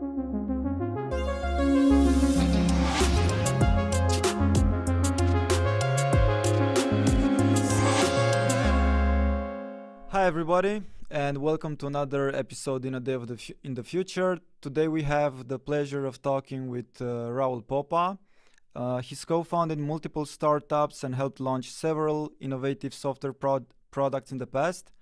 Hi everybody, and welcome to another episode in a day of the in the future. Today we have the pleasure of talking with uh, Raul Popa. Uh, he's co-founded multiple startups and helped launch several innovative software prod- products in the past.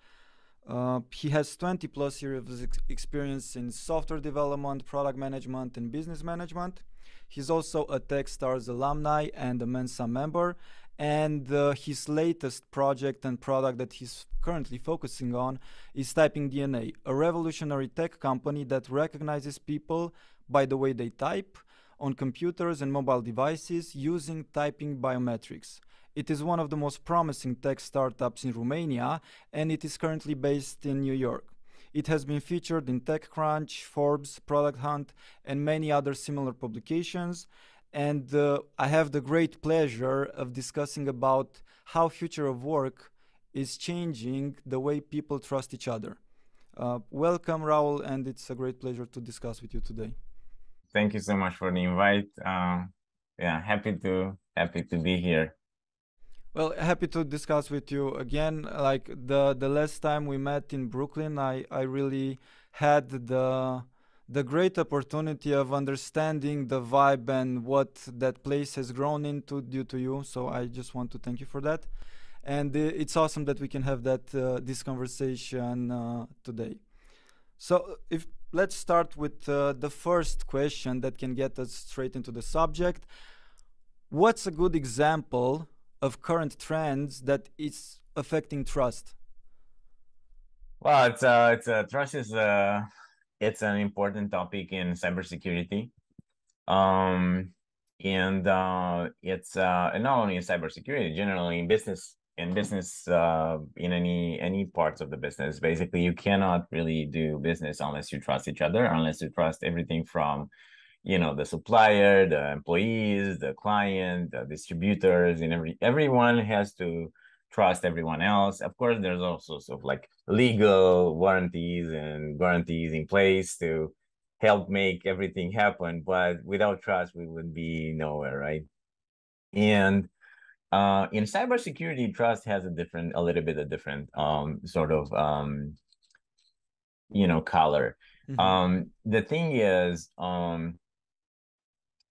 Uh, he has 20 plus years of ex- experience in software development, product management, and business management. He's also a Techstars alumni and a Mensa member. And uh, his latest project and product that he's currently focusing on is Typing DNA, a revolutionary tech company that recognizes people by the way they type on computers and mobile devices using typing biometrics. It is one of the most promising tech startups in Romania and it is currently based in New York. It has been featured in TechCrunch, Forbes, Product Hunt, and many other similar publications. And uh, I have the great pleasure of discussing about how future of work is changing the way people trust each other. Uh, welcome, Raul, and it's a great pleasure to discuss with you today. Thank you so much for the invite. Uh, yeah, happy to happy to be here. Well, happy to discuss with you again. Like the the last time we met in Brooklyn, I I really had the the great opportunity of understanding the vibe and what that place has grown into due to you. So I just want to thank you for that. And uh, it's awesome that we can have that uh, this conversation uh, today. So if let's start with uh, the first question that can get us straight into the subject. What's a good example of current trends that is affecting trust? Well, it's uh, it's uh, trust is uh, it's an important topic in cybersecurity, um, and uh, it's uh, and not only in cybersecurity, generally in business, in business, uh, in any any parts of the business. Basically, you cannot really do business unless you trust each other, unless you trust everything from you know the supplier the employees the client the distributors and every everyone has to trust everyone else. Of course there's also sort of like legal warranties and guarantees in place to help make everything happen but without trust we would be nowhere right? And uh in cybersecurity trust has a different a little bit of different um sort of um you know color. Mm-hmm. um the thing is um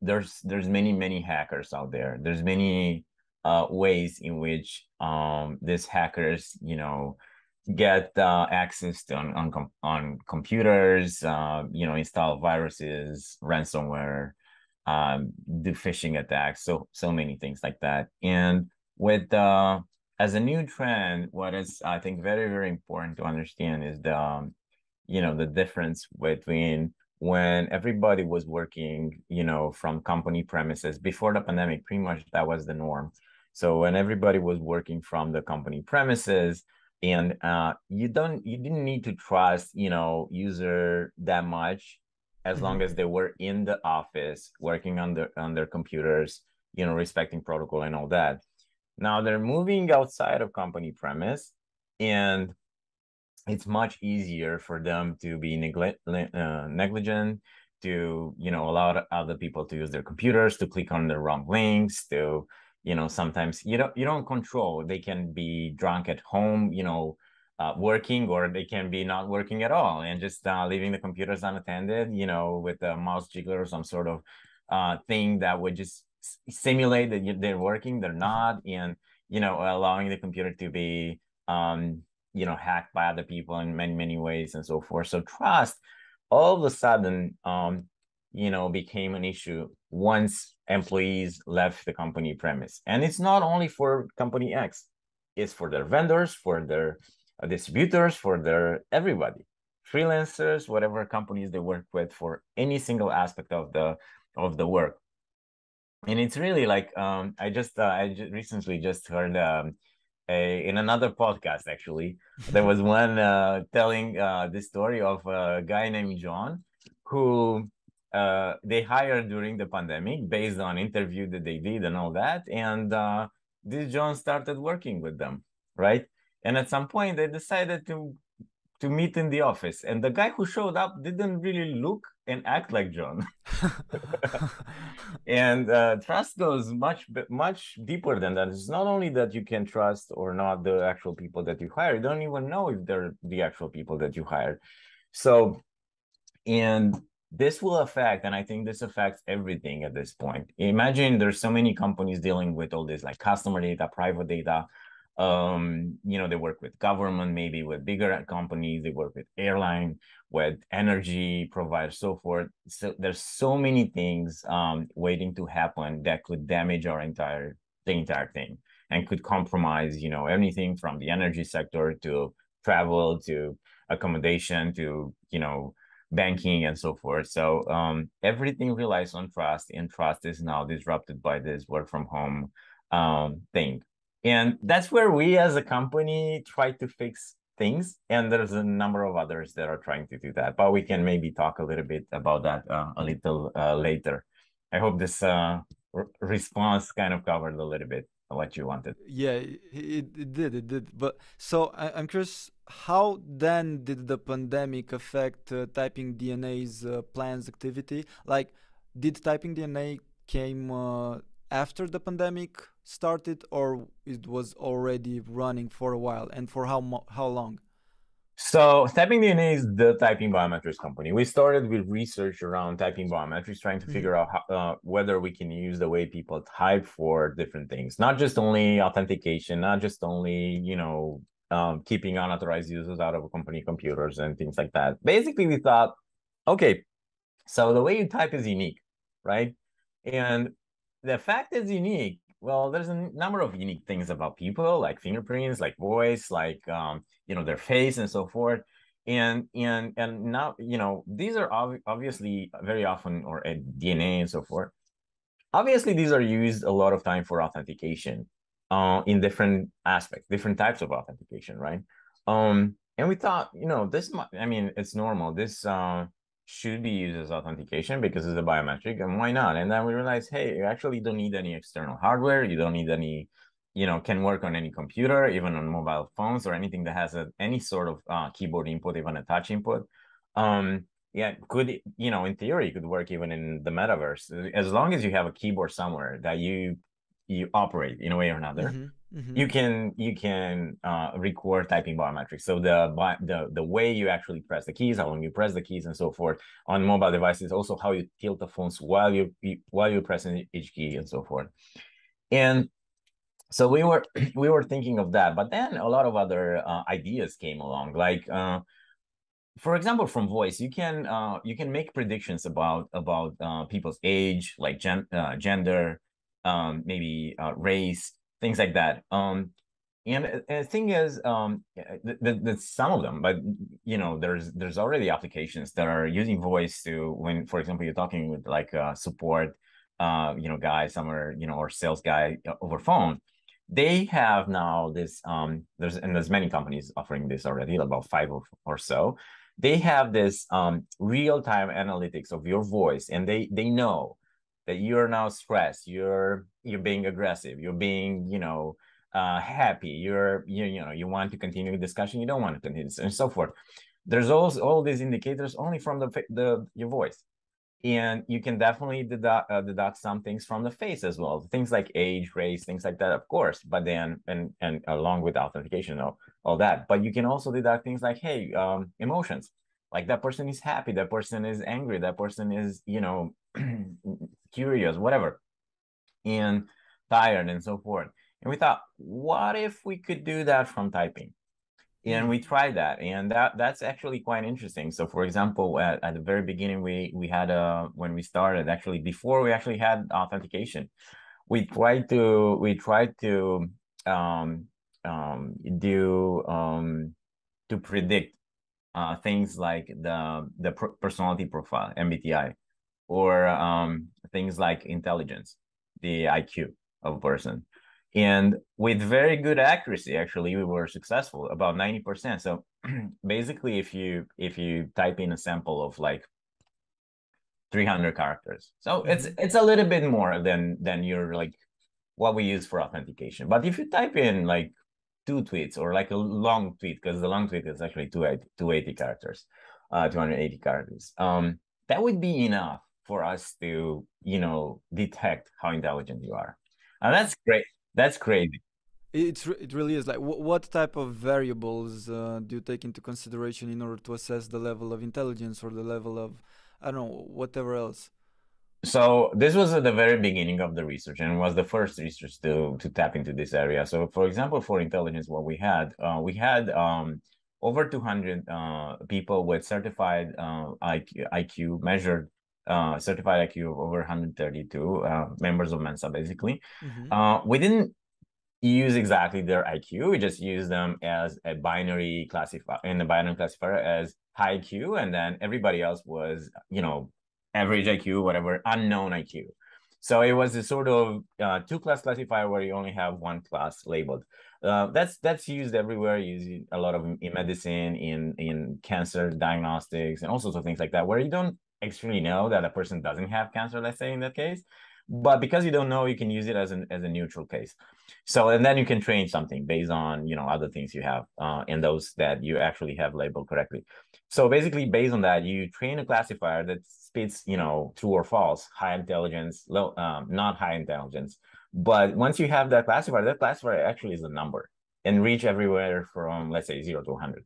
there's there's many many hackers out there. There's many uh, ways in which um, these hackers you know get uh, access to on on, com- on computers uh, you know install viruses ransomware um, do phishing attacks so so many things like that. And with uh, as a new trend what is i think very very important to understand is the um, you know the difference between when everybody was working, you know, from company premises before the pandemic, pretty much that was the norm. So when everybody was working from the company premises, and uh, you don't, you didn't need to trust, you know, user that much, as mm-hmm. long as they were in the office working on their on their computers, you know, respecting protocol and all that. Now they're moving outside of company premise, and it's much easier for them to be neglect, uh, negligent to you know allow other people to use their computers to click on the wrong links to you know sometimes you don't you don't control. They can be drunk at home you know uh, working or they can be not working at all and just uh, leaving the computers unattended you know with a mouse jiggler or some sort of uh, thing that would just simulate that they're working they're not and you know allowing the computer to be um, you know hacked by other people in many many ways and so forth. So trust all of a sudden um you know became an issue once employees left the company premise. And it's not only for company x it's for their vendors for their uh, distributors for their everybody freelancers whatever companies they work with for any single aspect of the of the work. And it's really like um i just uh, i just recently just heard um a, in another podcast actually. There was one uh, telling uh, the story of a guy named john who uh, they hired during the pandemic based on interview that they did and all that. And uh, this john started working with them right? And at some point they decided to to meet in the office and the guy who showed up didn't really look and act like john. And uh, trust goes much much deeper than that. It's not only that you can trust or not the actual people that you hire. You don't even know if they're the actual people that you hired so and this will affect and i think this affects everything at this point. Imagine there's so many companies dealing with all this like customer data private data um you know they work with government maybe with bigger companies they work with airline with energy providers so forth. So there's so many things um waiting to happen that could damage our entire the entire thing and could compromise you know anything from the energy sector to travel to accommodation to you know banking and so forth. So um everything relies on trust and trust is now disrupted by this work from home um thing and that's where we as a company try to fix things and there's a number of others that are trying to do that but we can maybe talk a little bit about that uh, a little uh, later. I hope this uh, response kind of covered a little bit what you wanted. Yeah it, it did it did. But so I, am curious how then did the pandemic affect uh, typing dna's uh, plans activity? Like did typing dna came uh, after the pandemic started or it was already running for a while? And for how how long? So typing dna is the typing biometrics company. We started with research around typing biometrics trying to mm-hmm. figure out how, uh, whether we can use the way people type for different things. Not just only authentication not just only you know um, keeping unauthorized users out of company computers and things like that. Basically we thought okay so the way you type is unique right? And the fact is unique. Well there's a number of unique things about people like fingerprints like voice like um, you know their face and so forth. And and and now you know these are ob- obviously very often or a dna and so forth. Obviously these are used a lot of time for authentication uh, in different aspects different types of authentication right? Um and we thought you know this i mean it's normal. This uh should be used as authentication because it's a biometric and why not? And then we realized hey you actually don't need any external hardware. You don't need any you know can work on any computer even on mobile phones or anything that has a, any sort of uh, keyboard input even a touch input. Um yeah could you know in theory could work even in the metaverse. As long as you have a keyboard somewhere that you you operate in a way or another mm-hmm. Mm-hmm. you can you can uh, record typing biometrics. So the the the way you actually press the keys, how long you press the keys, and so forth on mobile devices. Also, how you tilt the phones while you while you're pressing each key, and so forth. And so we were we were thinking of that, but then a lot of other uh, ideas came along, like. Uh, for example, from voice, you can uh, you can make predictions about about uh, people's age, like gen- uh, gender, um, maybe uh, race, things like that. Um, and, and the thing is, um, th- th- th- some of them, but you know, there's there's already applications that are using voice to when, for example, you're talking with like a support, uh, you know, guy somewhere, you know, or sales guy uh, over phone. They have now this. Um, there's and there's many companies offering this already, about five or, or so. They have this um, real time analytics of your voice, and they they know that you're now stressed you're you're being aggressive you're being you know uh, happy you're you, you know you want to continue the discussion you don't want to continue and so forth. There's all all these indicators only from the the your voice. And you can definitely deduct, uh, deduct some things from the face as well things like age race things like that of course but then and and along with authentication all, all that. But you can also deduct things like hey um, emotions. Like that person is happy that person is angry that person is you know curious whatever and tired and so forth. And we thought what if we could do that from typing? And we tried that and that that's actually quite interesting. So for example at, at the very beginning we we had a when we started actually before we actually had authentication we tried to we tried to um, um, do um, to predict uh, things like the the personality profile MBTI, or um, things like intelligence, the IQ of a person, and with very good accuracy, actually, we were successful about ninety percent. So basically, if you if you type in a sample of like 300 characters, so mm-hmm. it's it's a little bit more than than your like what we use for authentication. But if you type in like two tweets or like a long tweet because the long tweet is actually 280 characters, uh, 280 characters. Um, that would be enough for us to you know detect how intelligent you are, and that's great. That's crazy. It's it really is like what type of variables uh, do you take into consideration in order to assess the level of intelligence or the level of I don't know whatever else. So this was at the very beginning of the research and was the first research to to tap into this area. So for example, for intelligence, what we had, uh, we had um, over 200 uh, people with certified uh, IQ, IQ measured uh, certified IQ of over 132 uh, members of Mensa, basically. Mm-hmm. Uh, we didn't use exactly their IQ. We just use them as a binary classifier in the binary classifier as high IQ, and then everybody else was, you know, average IQ, whatever, unknown IQ. So it was a sort of uh, two class classifier where you only have one class labeled. Uh, that's that's used everywhere. Used a lot of in medicine, in in cancer diagnostics, and all sorts of things like that, where you don't actually know that a person doesn't have cancer. Let's say in that case, but because you don't know, you can use it as an as a neutral case. So and then you can train something based on you know other things you have uh, and those that you actually have labeled correctly. So basically, based on that, you train a classifier that spits, you know, true or false, high intelligence, low, um, not high intelligence. But once you have that classifier, that classifier actually is a number and reach everywhere from let's say zero to 100.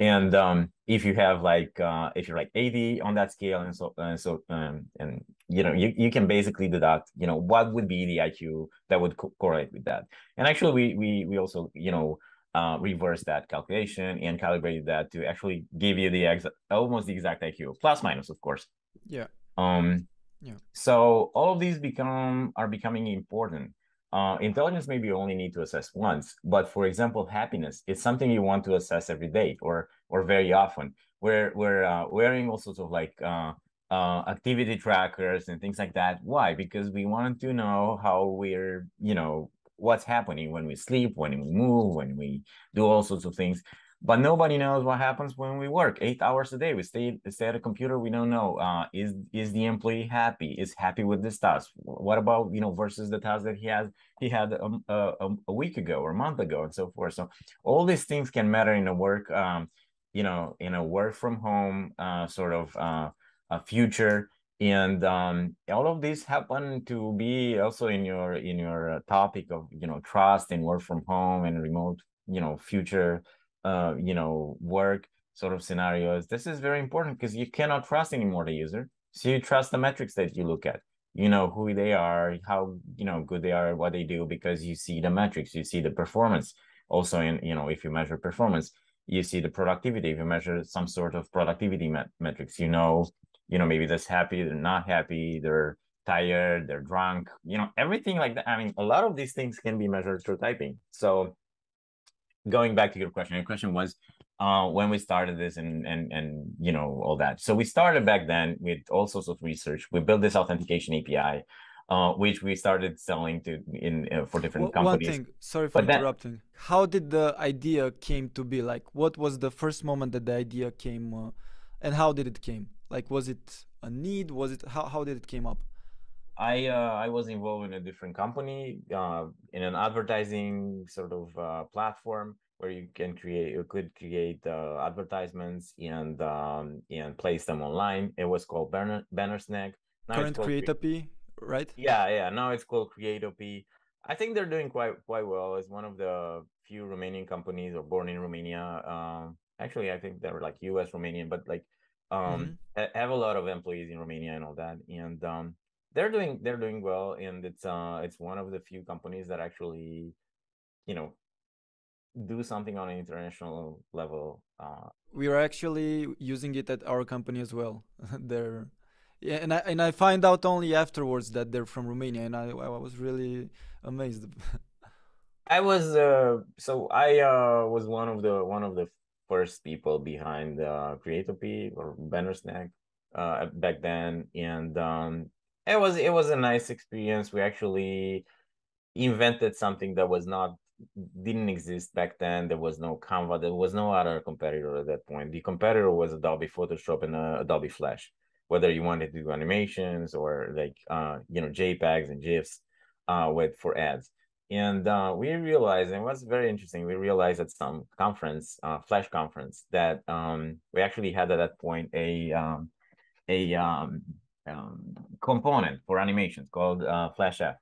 And um, if you have like uh, if you're like 80 on that scale, and so and so um, and you know you, you can basically deduct you know what would be the IQ that would co- correlate with that. And actually, we we we also you know uh, reverse that calculation and calibrate that to actually give you the exact, almost the exact IQ, plus minus, of course. Yeah. Um. Yeah. So all of these become are becoming important. Uh, intelligence maybe you only need to assess once, but for example, happiness is something you want to assess every day or or very often. We're we're uh, wearing all sorts of like uh, uh, activity trackers and things like that. Why? Because we want to know how we're you know what's happening when we sleep, when we move, when we do all sorts of things. But nobody knows what happens when we work eight hours a day. We stay stay at a computer. We don't know. Uh, is is the employee happy? Is happy with this task? What about you know versus the task that he has he had a, a, a week ago or a month ago and so forth. So all these things can matter in a work, um, you know, in a work from home uh, sort of uh, a future and um, all of these happen to be also in your in your uh, topic of you know trust and work from home and remote you know future uh, you know work sort of scenarios. This is very important because you cannot trust anymore the user. So you trust the metrics that you look at. You know who they are how you know good they are what they do because you see the metrics you see the performance. Also in you know if you measure performance you see the productivity. If you measure some sort of productivity met- metrics you know you know maybe they're happy they're not happy they're tired they're drunk you know everything like that. I mean a lot of these things can be measured through typing. So going back to your question your question was uh, when we started this and and and you know all that so we started back then with all sorts of research we built this authentication api uh, which we started selling to in uh, for different well, companies. One thing, sorry for but interrupting. Then, How did the idea came to be? Like, what was the first moment that the idea came, uh, and how did it came? Like, was it a need? Was it how how did it came up? I uh, I was involved in a different company uh, in an advertising sort of uh, platform where you can create you could create uh, advertisements and um, and place them online. It was called Banner Banner Snack. Now Current Creatopy, right? Yeah, yeah. Now it's called Creatopy. I think they're doing quite quite well. It's one of the few Romanian companies or born in Romania. Um, actually, I think they're like U.S. Romanian, but like um mm-hmm. have a lot of employees in romania and all that and um they're doing they're doing well and it's uh it's one of the few companies that actually you know do something on an international level uh we are actually using it at our company as well. They're yeah and i and i find out only afterwards that they're from romania and i i was really amazed. I was uh so i uh was one of the one of the first people behind uh, Creatopy or Banner Snack uh, back then, and um, it was it was a nice experience. We actually invented something that was not didn't exist back then. There was no Canva. There was no other competitor at that point. The competitor was Adobe Photoshop and uh, Adobe Flash. Whether you wanted to do animations or like uh, you know JPEGs and GIFs uh, with for ads and uh, we realized, and what's very interesting, we realized at some conference, uh, Flash conference, that um, we actually had at that point a um, a um, um, component for animations called uh, Flash F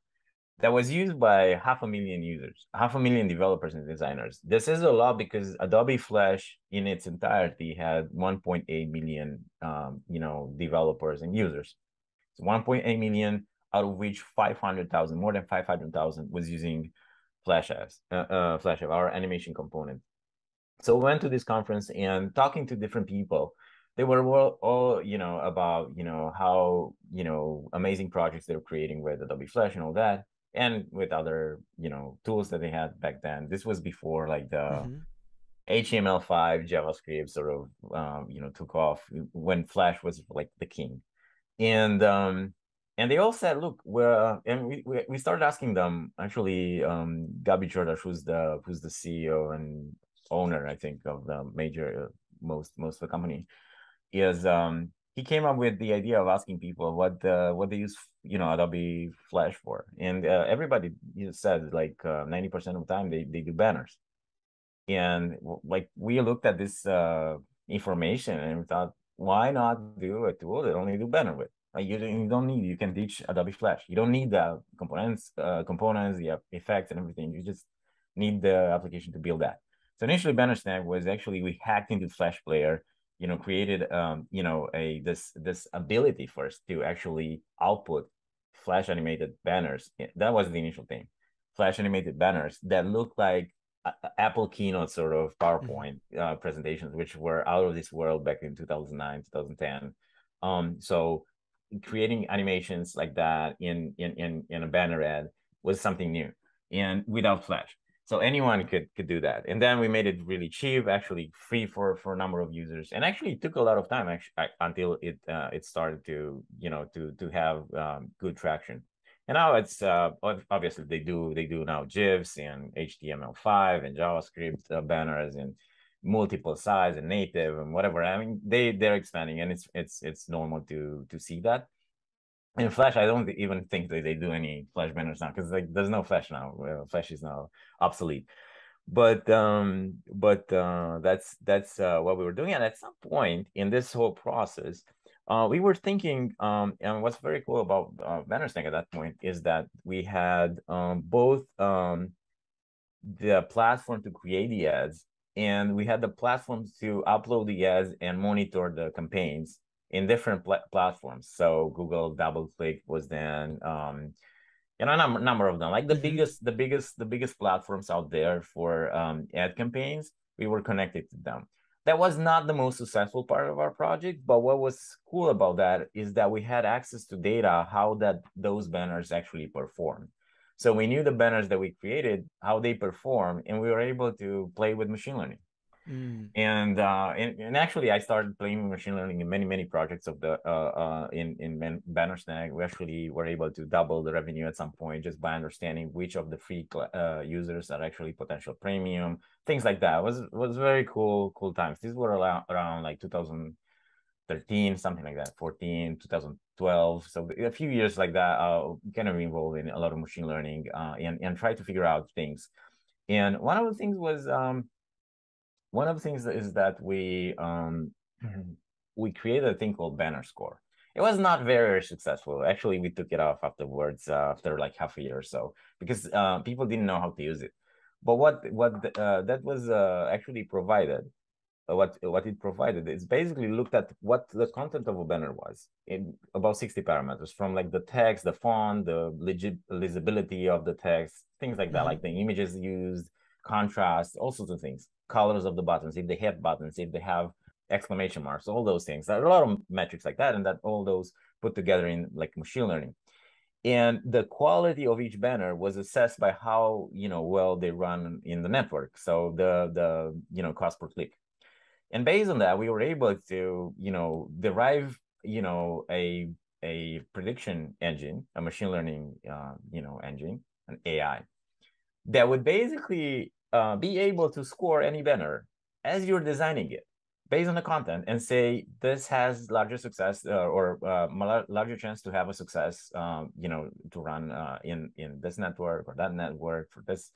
that was used by half a million users, half a million developers and designers. This is a lot because Adobe Flash in its entirety had 1.8 million, um, you know, developers and users. So 1.8 million, out of which 500,000, more than 500,000 was using Flash as uh, uh, Flash our animation component. So we went to this conference and talking to different people they were all, all you know about you know how you know amazing projects they were creating with Adobe Flash and all that and with other you know tools that they had back then this was before like the mm-hmm. html5 javascript sort of um, you know took off when flash was like the king and um and they all said look we're and we, we, we started asking them actually um gabi jurdas who's the who's the ceo and owner i think of the major uh, most most of the company is um he came up with the idea of asking people what uh, what they use you know Adobe Flash for, and uh, everybody you know, said like uh, ninety uh, percent of the time they they do banners, and like we looked at this uh, information and we thought why not do a tool that only do banner with. Like you, you don't need you can teach Adobe Flash. You don't need the components, uh, components, the effects and everything. You just need the application to build that. So initially, Banner Snack was actually we hacked into Flash Player you know created um you know a this this ability for us to actually output flash animated banners. That was the initial thing. Flash animated banners that looked like apple keynote sort of mm-hmm. powerpoint uh, presentations which were out of this world back in 2009 2010 um so creating animations like that in in in, in a banner ad was something new and without flash so anyone could could do that. And then we made it really cheap actually free for for a number of users. And actually it took a lot of time actually until it uh, it started to you know to to have um, good traction. And now it's uh, obviously they do they do now gifs and html5 and javascript uh, banners and multiple size and native and whatever. I mean they they're expanding and it's it's it's normal to to see that in Flash, I don't even think that they do any Flash banners now because like there's no Flash now. Flash is now obsolete. But um, but uh, that's that's uh, what we were doing. And at some point in this whole process, uh, we were thinking, um, and what's very cool about uh, Banner Snack at that point is that we had um, both um, the platform to create the ads, and we had the platforms to upload the ads and monitor the campaigns in different pl- platforms. So Google DoubleClick was then, um, you know, a number, number of them. Like the mm-hmm. biggest, the biggest, the biggest platforms out there for um, ad campaigns, we were connected to them. That was not the most successful part of our project, but what was cool about that is that we had access to data how that those banners actually perform. So we knew the banners that we created, how they perform, and we were able to play with machine learning. Mm. And, uh, and and actually, I started playing machine learning in many many projects of the uh, uh, in in Banner Snack. We actually were able to double the revenue at some point just by understanding which of the free uh, users are actually potential premium, things like that. It was was very cool cool times. These were around, around like 2013, something like that, 14, 2012. So a few years like that, uh, kind of involved in a lot of machine learning uh, and and try to figure out things. And one of the things was um, one of the things is that we um, we created a thing called Banner Score. It was not very very successful. Actually, we took it off afterwards uh, after like half a year or so because uh, people didn't know how to use it. But what what uh, that was uh, actually provided, uh, what what it provided is basically looked at what the content of a banner was in about sixty parameters from like the text, the font, the legit legibility of the text, things like that, mm-hmm. like the images used, contrast, all sorts of things colors of the buttons, if they have buttons, if they have exclamation marks, all those things. There are a lot of metrics like that, and that all those put together in like machine learning. And the quality of each banner was assessed by how you know well they run in the network. So the the you know cost per click. And based on that, we were able to you know derive you know a a prediction engine, a machine learning uh, you know engine, an AI that would basically uh, be able to score any banner as you're designing it based on the content and say this has larger success uh, or uh, larger chance to have a success um, you know to run uh, in in this network or that network for this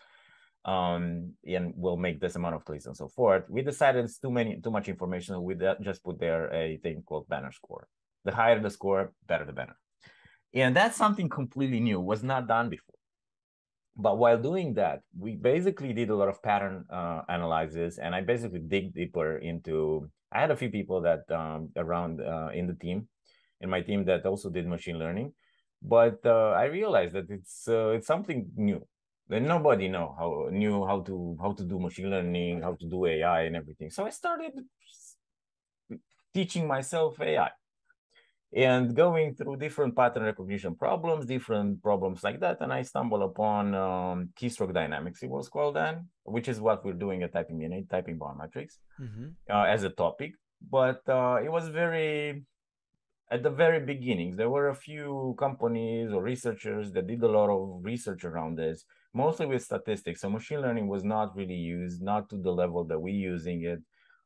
um, and we'll make this amount of clicks and so forth. We decided it's too many too much information. We just put there a thing called banner score. The higher the score better the banner. And that's something completely new was not done before but while doing that, we basically did a lot of pattern uh, analysis, and I basically dig deeper into. I had a few people that um, around uh, in the team, in my team that also did machine learning, but uh, I realized that it's uh, it's something new. That nobody know how knew how to how to do machine learning, how to do AI, and everything. So I started teaching myself AI and going through different pattern recognition problems, different problems like that. And I stumbled upon um, keystroke dynamics, it was called then, which is what we're doing at Typing DNA, typing biometrics mm-hmm. uh, as a topic. But uh, it was very, at the very beginnings, there were a few companies or researchers that did a lot of research around this, mostly with statistics. So machine learning was not really used, not to the level that we're using it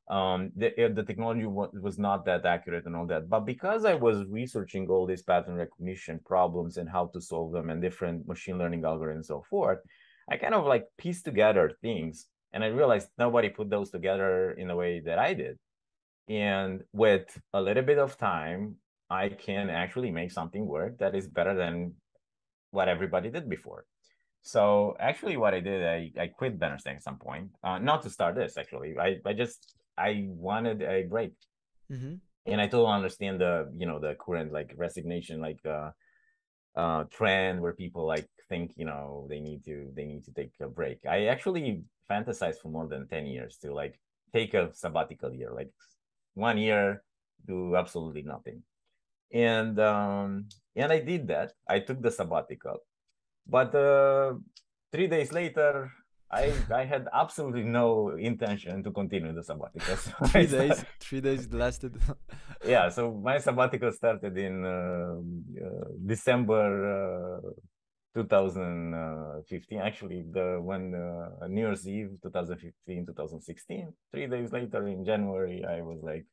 um, the, the technology was not that accurate and all that. But because I was researching all these pattern recognition problems and how to solve them and different machine learning algorithms and so forth, I kind of like pieced together things. And I realized nobody put those together in a way that I did. And with a little bit of time, I can actually make something work that is better than what everybody did before. So actually, what I did, I, I quit Bannersnack at some point. Uh, not to start this, actually. I, I just I wanted a break. Mm-hmm. And I totally understand the, you know, the current like resignation, like uh uh trend where people like think, you know, they need to they need to take a break. I actually fantasized for more than 10 years to like take a sabbatical year, like one year, do absolutely nothing. And um and I did that. I took the sabbatical. But uh three days later I I had absolutely no intention to continue the sabbatical. So three days, three days lasted. yeah, so my sabbatical started in uh, uh, December uh, 2015. Actually, the when uh, New Year's Eve 2015, 2016. Three days later in January, I was like,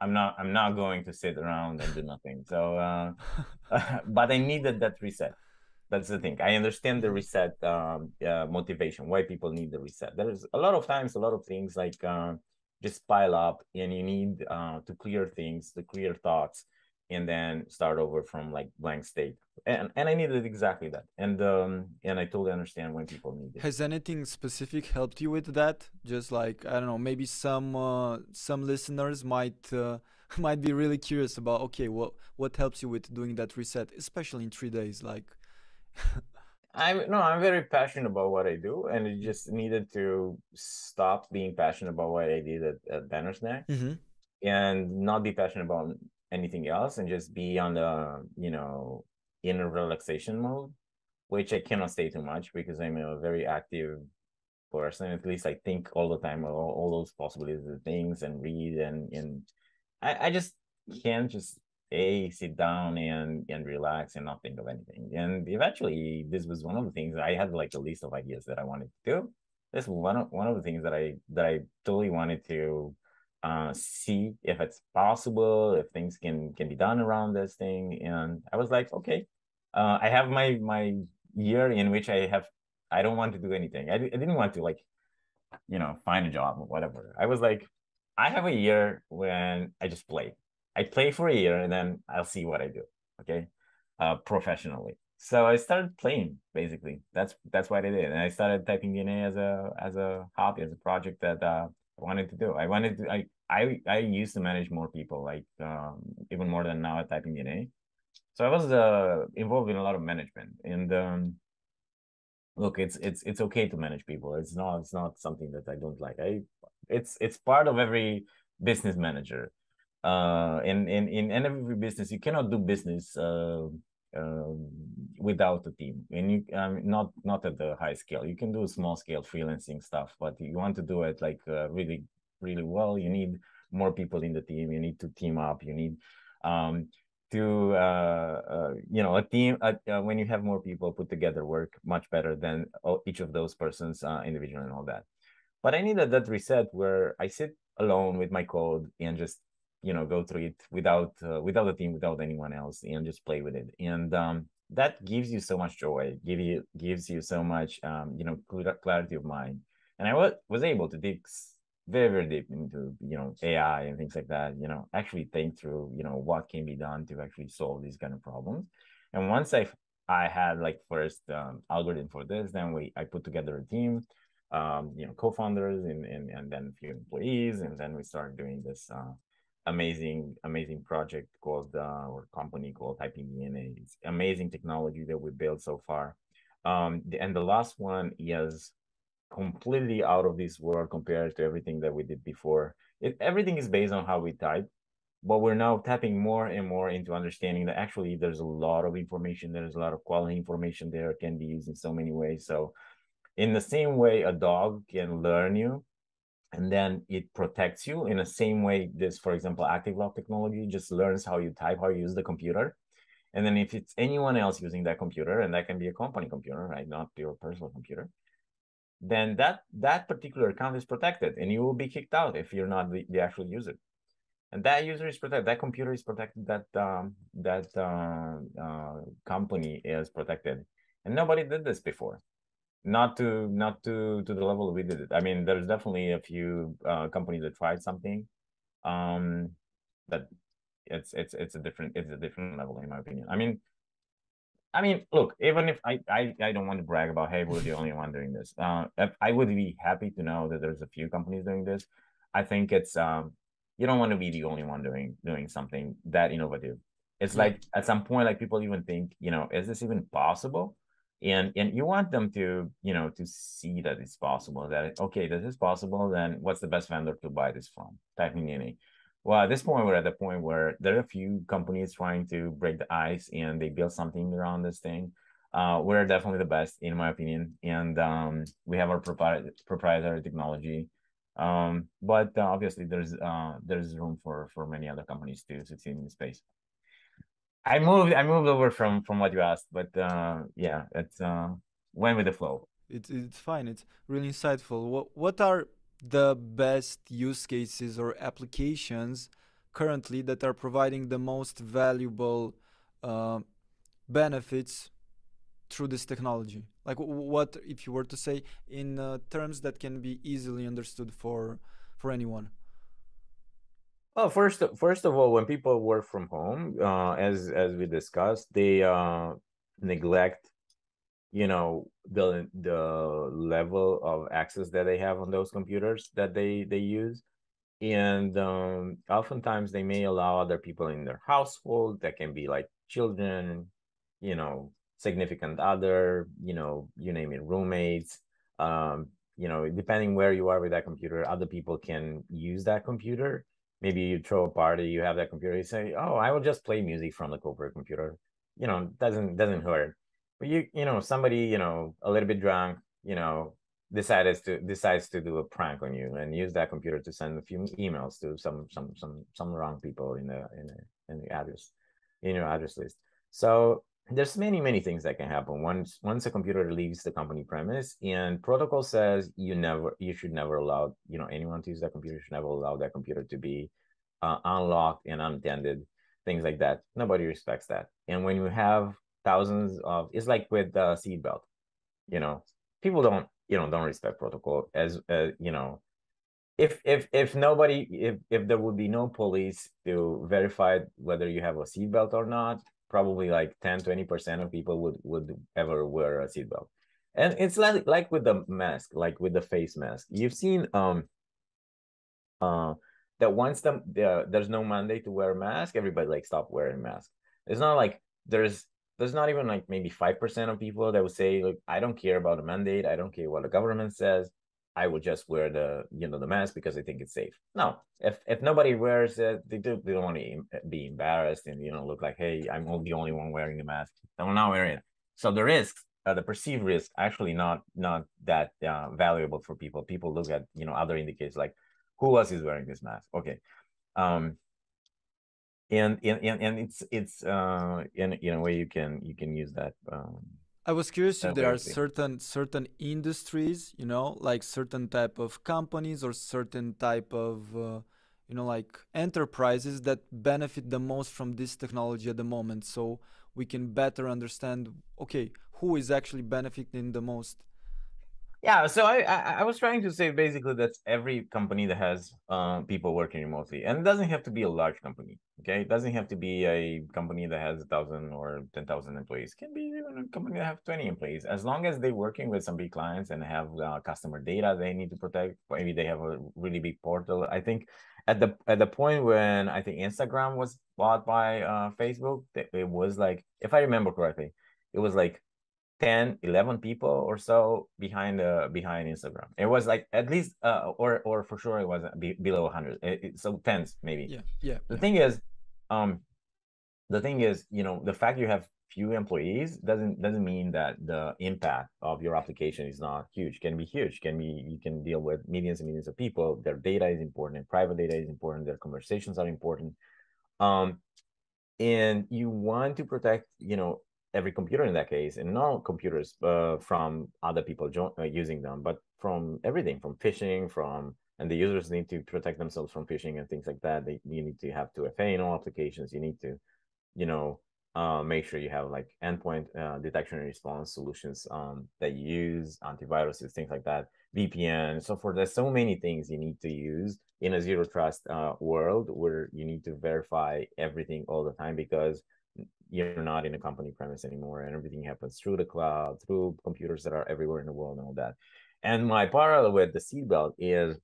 I'm not I'm not going to sit around and do nothing. So, uh, but I needed that reset that's the thing. I understand the mm-hmm. reset um, uh, motivation why people need the reset. There's a lot of times a lot of things like uh, just pile up and you need uh, to clear things to clear thoughts and then start over from like blank state. And and i needed exactly that. And um and i totally understand when people need it. Has anything specific helped you with that? Just like i don't know maybe some uh, some listeners might uh, might be really curious about okay what what helps you with doing that reset especially in three days? Like I'm no, I'm very passionate about what I do, and it just needed to stop being passionate about what I did at, at Bannersnack mm-hmm. and not be passionate about anything else, and just be on the you know in a relaxation mode, which I cannot stay too much because I'm a very active person. At least I think all the time all, all those possibilities of things and read and and I, I just can't just a sit down and and relax and not think of anything. And eventually this was one of the things i had like a list of ideas that i wanted to do. This one of one of the things that i that i totally wanted to uh, see if it's possible if things can can be done around this thing. And i was like okay uh, i have my my year in which i have i don't want to do anything. I, I didn't want to like you know find a job or whatever. I was like i have a year when i just play I play for a year and then I'll see what I do. Okay, uh, professionally. So I started playing basically. That's that's what I did, and I started typing DNA as a as a hobby, as a project that uh, I wanted to do. I wanted to. I I I used to manage more people, like um, even more than now at typing DNA. So I was uh, involved in a lot of management, and um, look, it's it's it's okay to manage people. It's not it's not something that I don't like. I it's it's part of every business manager uh, in, in, in every business, you cannot do business uh, uh, without a team. And you, um, not not at the high scale. You can do small scale freelancing stuff, but you want to do it like uh, really, really well. You need more people in the team. You need to team up. You need um, to uh, you know a team when you have more people put together work much better than each of those persons individual and all that but i needed that reset where i sit alone with my code and just you know go through it without uh, without a team without anyone else and just play with it. And um, that gives you so much joy give you gives you so much um, you know clarity of mind. And i was, was able to dig very very deep into you know ai and things like that you know actually think through you know what can be done to actually solve these kind of problems. And once i i had like first um, algorithm for this then we i put together a team um, you know co-founders and, and and then a few employees and then we started doing this uh, amazing amazing project called uh, or company called typing dna it's amazing technology that we built so far. Um, and the last one is completely out of this world compared to everything that we did before. It, everything is based on how we type but we're now tapping more and more into understanding that actually there's a lot of information there's a lot of quality information there can be used in so many ways. So in the same way a dog can learn you and then it protects you in the same way this for example active lock technology just learns how you type how you use the computer. And then if it's anyone else using that computer and that can be a company computer right? Not your personal computer. Then that that particular account is protected and you will be kicked out if you're not the, the actual user. And that user is protected that computer is protected that um, that uh, uh, company is protected. And nobody did this before not to not to to the level we did it. I mean there's definitely a few uh, companies that tried something um that it's it's it's a different it's a different level in my opinion. I mean i mean look even if i i, I don't want to brag about hey we're the only one doing this. Uh i would be happy to know that there's a few companies doing this i think it's um you don't want to be the only one doing doing something that innovative. It's like at some point like people even think you know is this even possible and and you want them to you know to see that it's possible that okay this is possible then what's the best vendor to buy this from? Typing DNA well at this point we're at the point where there are a few companies trying to break the ice and they build something around this thing. Uh, we're definitely the best in my opinion and um, we have our propri- proprietary technology. Um, but uh, obviously there's uh, there's room for for many other companies to succeed in the space I moved I moved over from from what you asked, but uh, yeah, it's uh, went with the flow. It's it's fine. It's really insightful. What what are the best use cases or applications currently that are providing the most valuable uh, benefits through this technology? Like what if you were to say in uh, terms that can be easily understood for for anyone? Well, first, first of all, when people work from home, uh, as as we discussed, they uh, neglect, you know, the the level of access that they have on those computers that they they use, and um, oftentimes they may allow other people in their household that can be like children, you know, significant other, you know, you name it, roommates, um, you know, depending where you are with that computer, other people can use that computer maybe you throw a party, you have that computer, you say, "Oh, I will just play music from the corporate computer." You know, doesn't doesn't hurt. But you you know somebody you know a little bit drunk, you know, decides to decides to do a prank on you and use that computer to send a few emails to some some some some wrong people in the in the in the address in your address list. So there's many many things that can happen once once a computer leaves the company premise and protocol says you never you should never allow you know anyone to use that computer should never allow that computer to be uh, unlocked and unattended things like that. Nobody respects that. And when you have thousands of it's like with the seatbelt you know people don't you know don't respect protocol as uh, you know if if if nobody if if there would be no police to verify whether you have a seatbelt or not probably like 10 20% of people would would ever wear a seatbelt. And it's like like with the mask like with the face mask. You've seen um uh that once the, the there's no mandate to wear a mask everybody like stop wearing mask it's not like there's there's not even like maybe 5% of people that would say like i don't care about the mandate. I don't care what the government says I would just wear the you know the mask because I think it's safe. No, if if nobody wears it, they do they don't want to be embarrassed and you know look like hey I'm the only one wearing the mask. I'm not wearing it. So the risks, uh, the perceived risk, actually not not that uh, valuable for people. People look at you know other indicators like who else is wearing this mask. Okay, um, and and and, and it's it's uh in in a way you can you can use that um I was curious if there are certain certain industries, you know, like certain type of companies or certain type of uh, you know like enterprises that benefit the most from this technology at the moment. So we can better understand okay who is actually benefiting the most yeah so i i, I was trying to say basically that every company that has uh, people working remotely and it doesn't have to be a large company okay? It doesn't have to be a company that has a thousand or ten thousand employees. It can be even a company that have 20 employees. As long as they're working with some big clients and have uh, customer data they need to protect maybe they have a really big portal. I think at the at the point when I think Instagram was bought by uh, Facebook, it was like, if I remember correctly, it was like 10, 11 people or so behind uh, behind Instagram. It was like at least, uh, or or for sure it was be, below 100. It, it, so tens maybe. Yeah, yeah. The yeah. thing is, um, the thing is, you know, the fact you have few employees doesn't doesn't mean that the impact of your application is not huge can be huge can be you can deal with millions and millions of people their data is important private data is important their conversations are important um and you want to protect you know every computer in that case and not computers uh, from other people uh, using them but from everything from phishing from and the users need to protect themselves from phishing and things like that they you need to have 2fa in all applications you need to you know uh, make sure you have like endpoint uh, detection and response solutions um, that you use, antiviruses, things like that, VPN, so forth. There's so many things you need to use in a zero trust uh, world where you need to verify everything all the time because you're not in a company premise anymore and everything happens through the cloud, through computers that are everywhere in the world and all that. And my parallel with the seatbelt is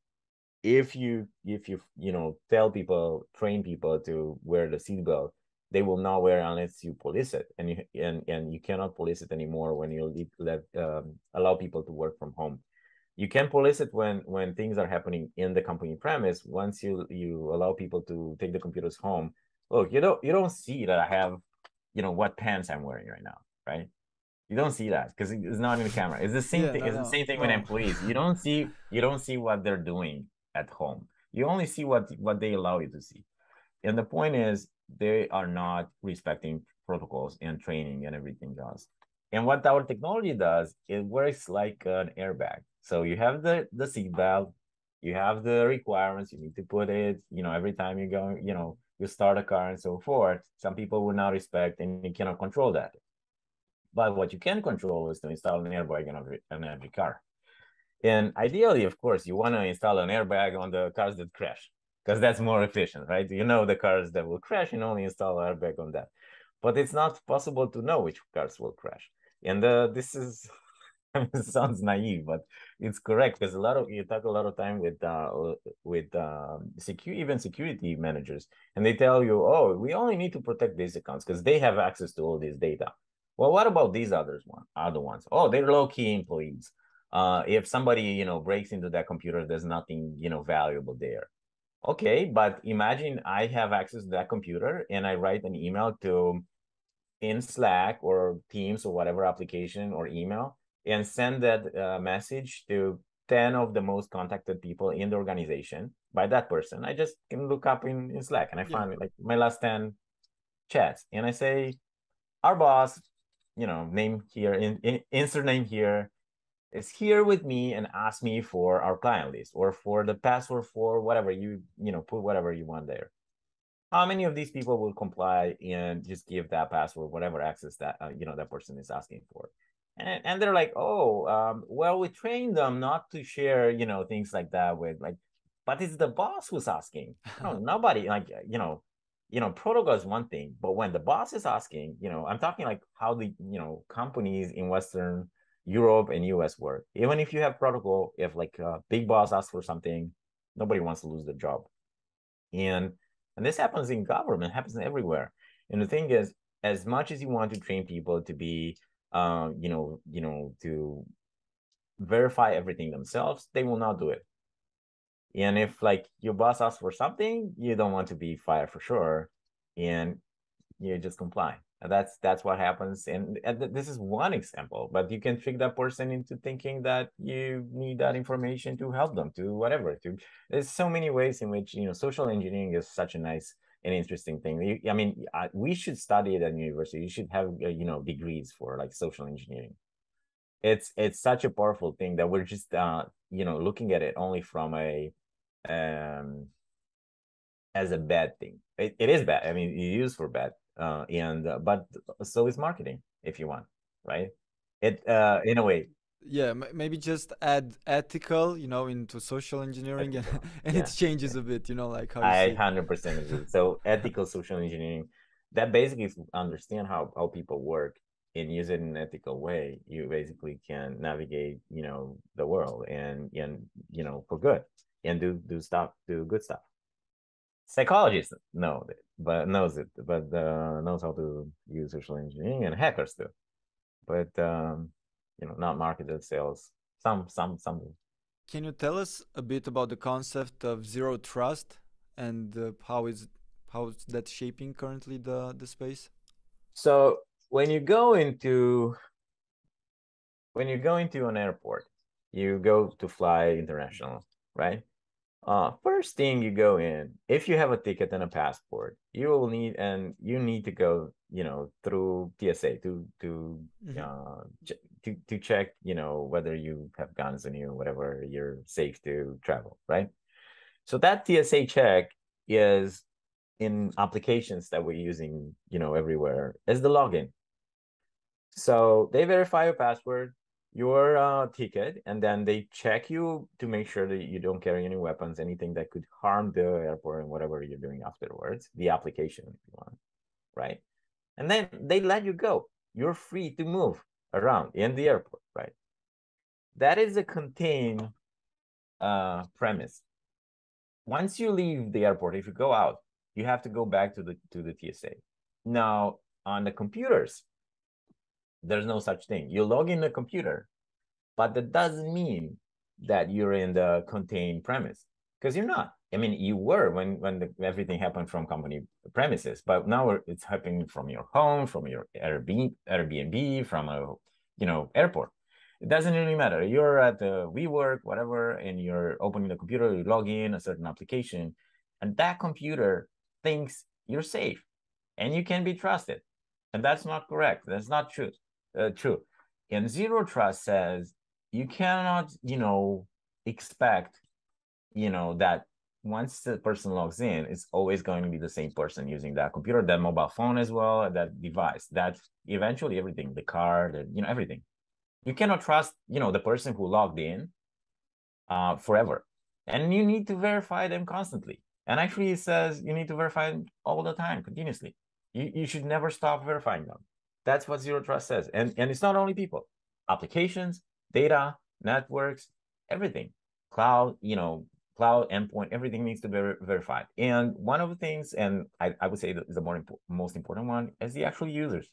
if you if you you know tell people train people to wear the seatbelt they will not wear unless you police it. And you and, and you cannot police it anymore when you let um, allow people to work from home. You can police it when when things are happening in the company premise. Once you you allow people to take the computers home look you don't you don't see that i have you know what pants i'm wearing right now right you don't see that because it's not in the camera it's the same yeah, thing no, it's no, the same thing no. with employees you don't see you don't see what they're doing at home you only see what what they allow you to see and the point is they are not respecting protocols and training and everything else. And what our technology does, it works like an airbag. So you have the the seatbelt, you have the requirements, you need to put it, you know, every time you go, you know, you start a car and so forth. Some people will not respect and you cannot control that. But what you can control is to install an airbag in every, in every car. And ideally, of course, you want to install an airbag on the cars that crash because that's more efficient, right? You know the cars that will crash and only install an airbag on that. But it's not possible to know which cars will crash. And uh, this is it sounds naive, but it's correct because a lot of you talk a lot of time with uh, with uh, secure even security managers, and they tell you, oh, we only need to protect these accounts because they have access to all this data. Well, what about these others one other ones? Oh, they're low key employees. Uh, if somebody you know breaks into that computer, there's nothing you know valuable there. Okay, but imagine I have access to that computer and I write an email to in Slack or Teams or whatever application or email and send that uh, message to 10 of the most contacted people in the organization by that person. I just can look up in, in Slack and I yeah. find like my last 10 chats and I say, our boss, you know, name here, in, in insert name here, is here with me and ask me for our client list or for the password for whatever you you know put whatever you want there how many of these people will comply and just give that password whatever access that uh, you know that person is asking for and, and they're like oh um, well we train them not to share you know things like that with like but it's the boss who's asking no, nobody like you know you know protocol is one thing but when the boss is asking you know i'm talking like how the you know companies in western Europe and US work. Even if you have protocol, if like a big boss asks for something, nobody wants to lose their job. And and this happens in government, happens everywhere. And the thing is, as much as you want to train people to be, um, you know, you know, to verify everything themselves, they will not do it. And if like your boss asks for something, you don't want to be fired for sure, and you just comply And that's that's what happens and, and this is one example but you can trick that person into thinking that you need that information to help them to whatever to there's so many ways in which you know social engineering is such a nice an interesting thing. I mean, we should study it at university. You should have uh, you know degrees for like social engineering. It's it's such a powerful thing that we're just uh, you know looking at it only from a um as a bad thing. It, it is bad. I mean, you use for bad, uh, and uh, but so is marketing if you want, right? It uh, in a way yeah maybe just add ethical you know into social engineering and, and yeah. it changes a bit you know like how i 100% agree. So ethical social engineering that basically is understand how how people work and use it in an ethical way. You basically can navigate you know the world and and you know for good and do do stuff do good stuff. Psychologists know it but knows it but uh, knows how to use social engineering and hackers do but um you know not marketed sales. Some some some. Can you tell us a bit about the concept of zero trust and uh, how is how is that shaping currently the the space? So when you go into when you go into an airport you go to fly international right? Uh, first thing you go in, if you have a ticket and a passport, you will need and you need to go, you know, through TSA to to mm-hmm. uh, to to check, you know, whether you have guns on you, whatever, you're safe to travel, right? So that TSA check is in applications that we're using, you know, everywhere is the login. So they verify your password, your uh, ticket and then they check you to make sure that you don't carry any weapons anything that could harm the airport and whatever you're doing afterwards the application if you want right and then they let you go you're free to move around in the airport right? That is a contained uh, premise. Once you leave the airport if you go out you have to go back to the to the tsa now on the computers there's no such thing. You log in the computer, but that doesn't mean that you're in the contained premise because you're not. I mean, you were when when the, everything happened from company premises, but now it's happening from your home, from your Airbnb, from a you know airport. It doesn't really matter. You're at the WeWork, whatever, and you're opening the computer, you log in a certain application, and that computer thinks you're safe and you can be trusted. And that's not correct. That's not true uh, true. And zero trust says you cannot, you know, expect, you know, that once the person logs in, it's always going to be the same person using that computer, that mobile phone as well, that device, that eventually everything, the car, the, you know, everything. You cannot trust, you know, the person who logged in uh, forever. And you need to verify them constantly. And actually it says you need to verify them all the time, continuously. You, you should never stop verifying them. That's what zero trust says. And, and it's not only people, applications, data, networks, everything, cloud, you know, cloud endpoint, everything needs to be verified. And one of the things, and I, I would say is the more impo most important one, is the actual users.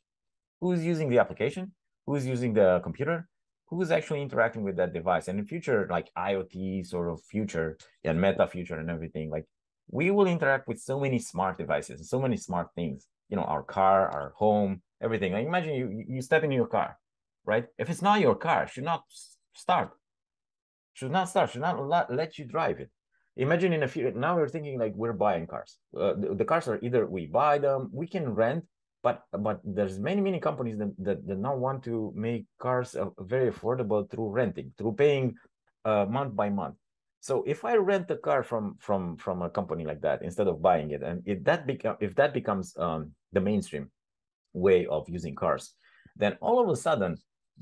Who's using the application? Who's using the computer? Who's actually interacting with that device? And in future, like IoT sort of future and meta future and everything, like we will interact with so many smart devices, so many smart things. You know, our car, our home, everything. Like imagine you you step in your car, right? If it's not your car, should not start. Should not start. Should not let, let you drive it. Imagine in a few. Now we're thinking like we're buying cars. Uh, the, the, cars are either we buy them, we can rent, but but there's many many companies that that, that now want to make cars very affordable through renting, through paying uh, month by month. So if I rent a car from from from a company like that instead of buying it, and if that become if that becomes um, the mainstream, way of using cars, then all of a sudden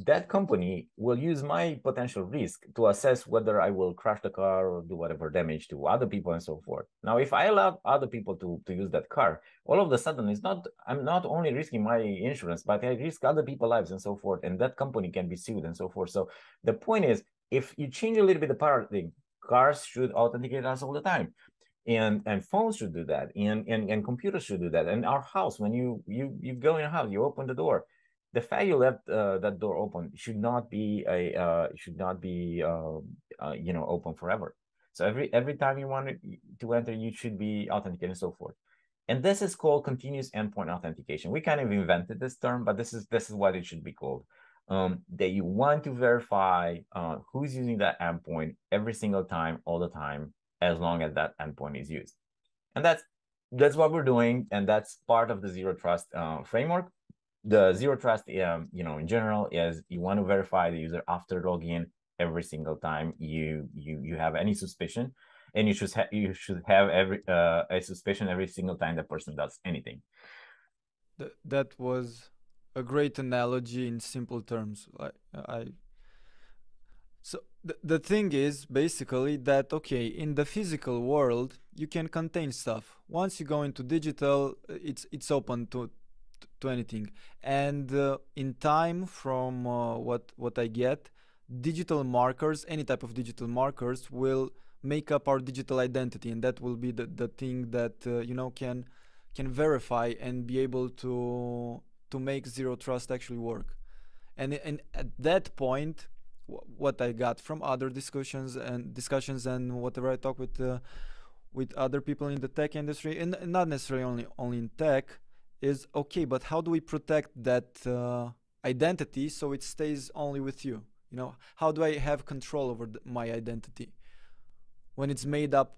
that company will use my potential risk to assess whether I will crash the car or do whatever damage to other people and so forth. Now, if I allow other people to, to use that car, all of a sudden it's not I'm not only risking my insurance, but I risk other people's lives and so forth, and that company can be sued and so forth. So the point is, if you change a little bit the paradigm, cars should authenticate us all the time and and phones should do that and, and and computers should do that and our house when you you you go in a house you open the door the fact you left uh, that door open should not be a uh, should not be uh, uh, you know open forever so every every time you want to enter you should be authenticated and so forth and this is called continuous endpoint authentication we kind of invented this term but this is this is what it should be called um, that you want to verify uh, who's using that endpoint every single time all the time as long as that endpoint is used. And that's that's what we're doing, and that's part of the zero trust uh, framework. The zero trust, um, you know, in general, is you want to verify the user after login every single time you you you have any suspicion, and you should ha- you should have every uh, a suspicion every single time that person does anything. Th- that was a great analogy in simple terms. I, I so th- the thing is basically that okay, in the physical world you can contain stuff. Once you go into digital, it's it's open to to anything. And uh, in time, from uh, what what I get, digital markers, any type of digital markers, will make up our digital identity, and that will be the, the thing that uh, you know can can verify and be able to to make zero trust actually work. And and at that point, what I got from other discussions and discussions and whatever I talk with uh, with other people in the tech industry, and not necessarily only only in tech, is okay. But how do we protect that uh, identity so it stays only with you? You know, how do I have control over my identity when it's made up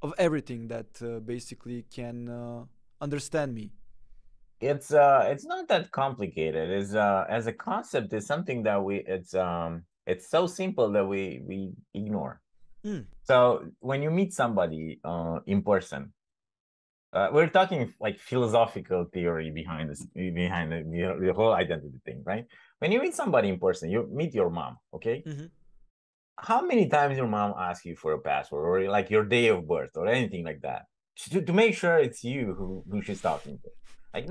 of everything that uh, basically can uh, understand me? It's uh, it's not that complicated. Is uh, as a concept, is something that we it's um, it's so simple that we we ignore. Mm. So when you meet somebody uh, in person, uh, we're talking like philosophical theory behind this behind the, the, the, whole identity thing right? When you meet somebody in person you meet your mom okay? Mm-hmm. how many times your mom asks you for a password or like your day of birth or anything like that to, to make sure it's you who, who she's talking to? Like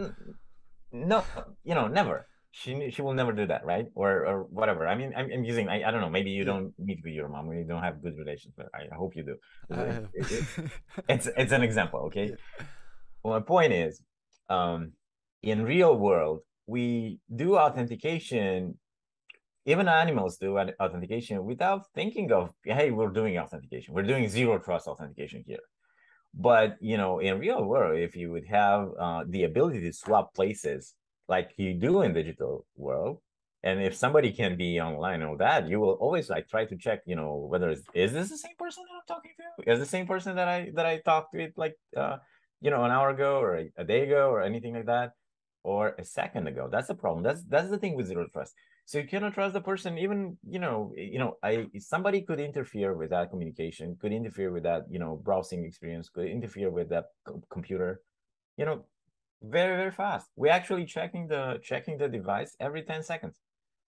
no you know never she she will never do that right? Or or whatever. I mean i'm, I'm using I, I don't know maybe you don't meet with your mom you don't have good relations but i, hope you do. It, it, it's it's an example okay? Yeah. well, my point is um in real world we do authentication even animals do authentication without thinking of hey we're doing authentication. We're doing zero trust authentication here. But you know in real world if you would have uh, the ability to swap places like you do in digital world and if somebody can be online or that you will always like try to check you know whether it's, is this the same person that i'm talking to? Is the same person that i that i talked with like uh you know an hour ago or a, a day ago or anything like that or a second ago? That's the problem. That's that's the thing with zero trust. So you cannot trust the person even you know you know i somebody could interfere with that communication could interfere with that you know browsing experience could interfere with that computer you know very very fast. We're actually checking the checking the device every 10 seconds.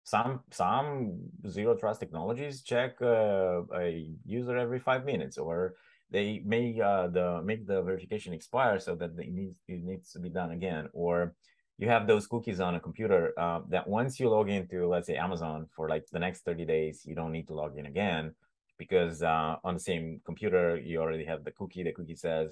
Some some zero trust technologies check uh, a user every five minutes or they make uh, the make the verification expire so that it needs it needs to be done again. Or you have those cookies on a computer uh, that once you log into let's say amazon for like the next 30 days you don't need to log in again because uh, on the same computer you already have the cookie. The cookie says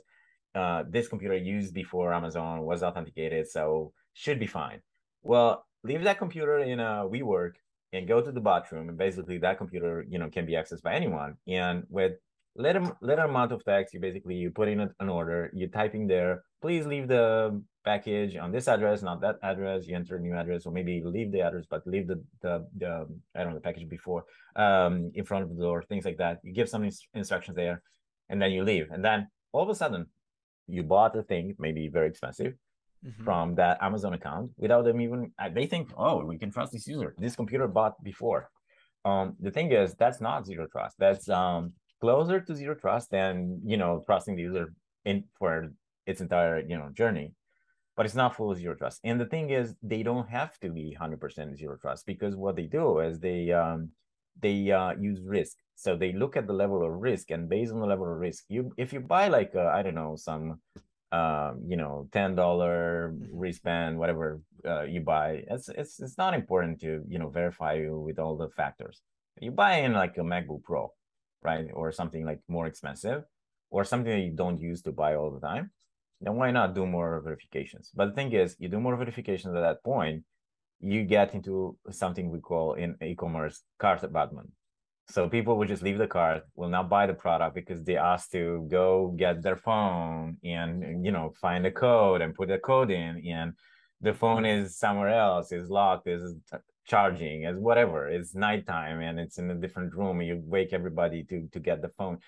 uh, this computer used before Amazon was authenticated, so should be fine. Well, leave that computer in a WeWork and go to the bathroom, and basically that computer, you know, can be accessed by anyone. And with little little amount of text, you basically you put in an order, you type in there, please leave the package on this address, not that address. You enter a new address, or maybe leave the address, but leave the the, the I don't know the package before um, in front of the door, things like that. You give some ins- instructions there, and then you leave, and then all of a sudden you bought the thing, maybe very expensive, mm-hmm. from that Amazon account without them even. Uh, they think, oh, we can trust this user. This computer bought before. Um, the thing is, that's not zero trust. That's um closer to zero trust than you know trusting the user in for its entire you know journey but it's not full zero trust and the thing is they don't have to be 100% zero trust because what they do is they um, they uh, use risk. So they look at the level of risk and based on the level of risk you if you buy like I don't know some um, you know ten dollar mm-hmm. wristband whatever uh, you buy it's it's it's not important to you know verify you with all the factors. You buy in like a macbook pro right or something like more expensive or something that you don't use to buy all the time then why not do more verifications? But the thing is you do more verifications at that point you get into something we call in e-commerce cart abandonment. So people will just leave the cart, will not buy the product because they asked to go get their phone and you know find a code and put the code in, and the phone is somewhere else, is locked, is charging, is whatever. It's nighttime and it's in a different room. You wake everybody to to get the phone.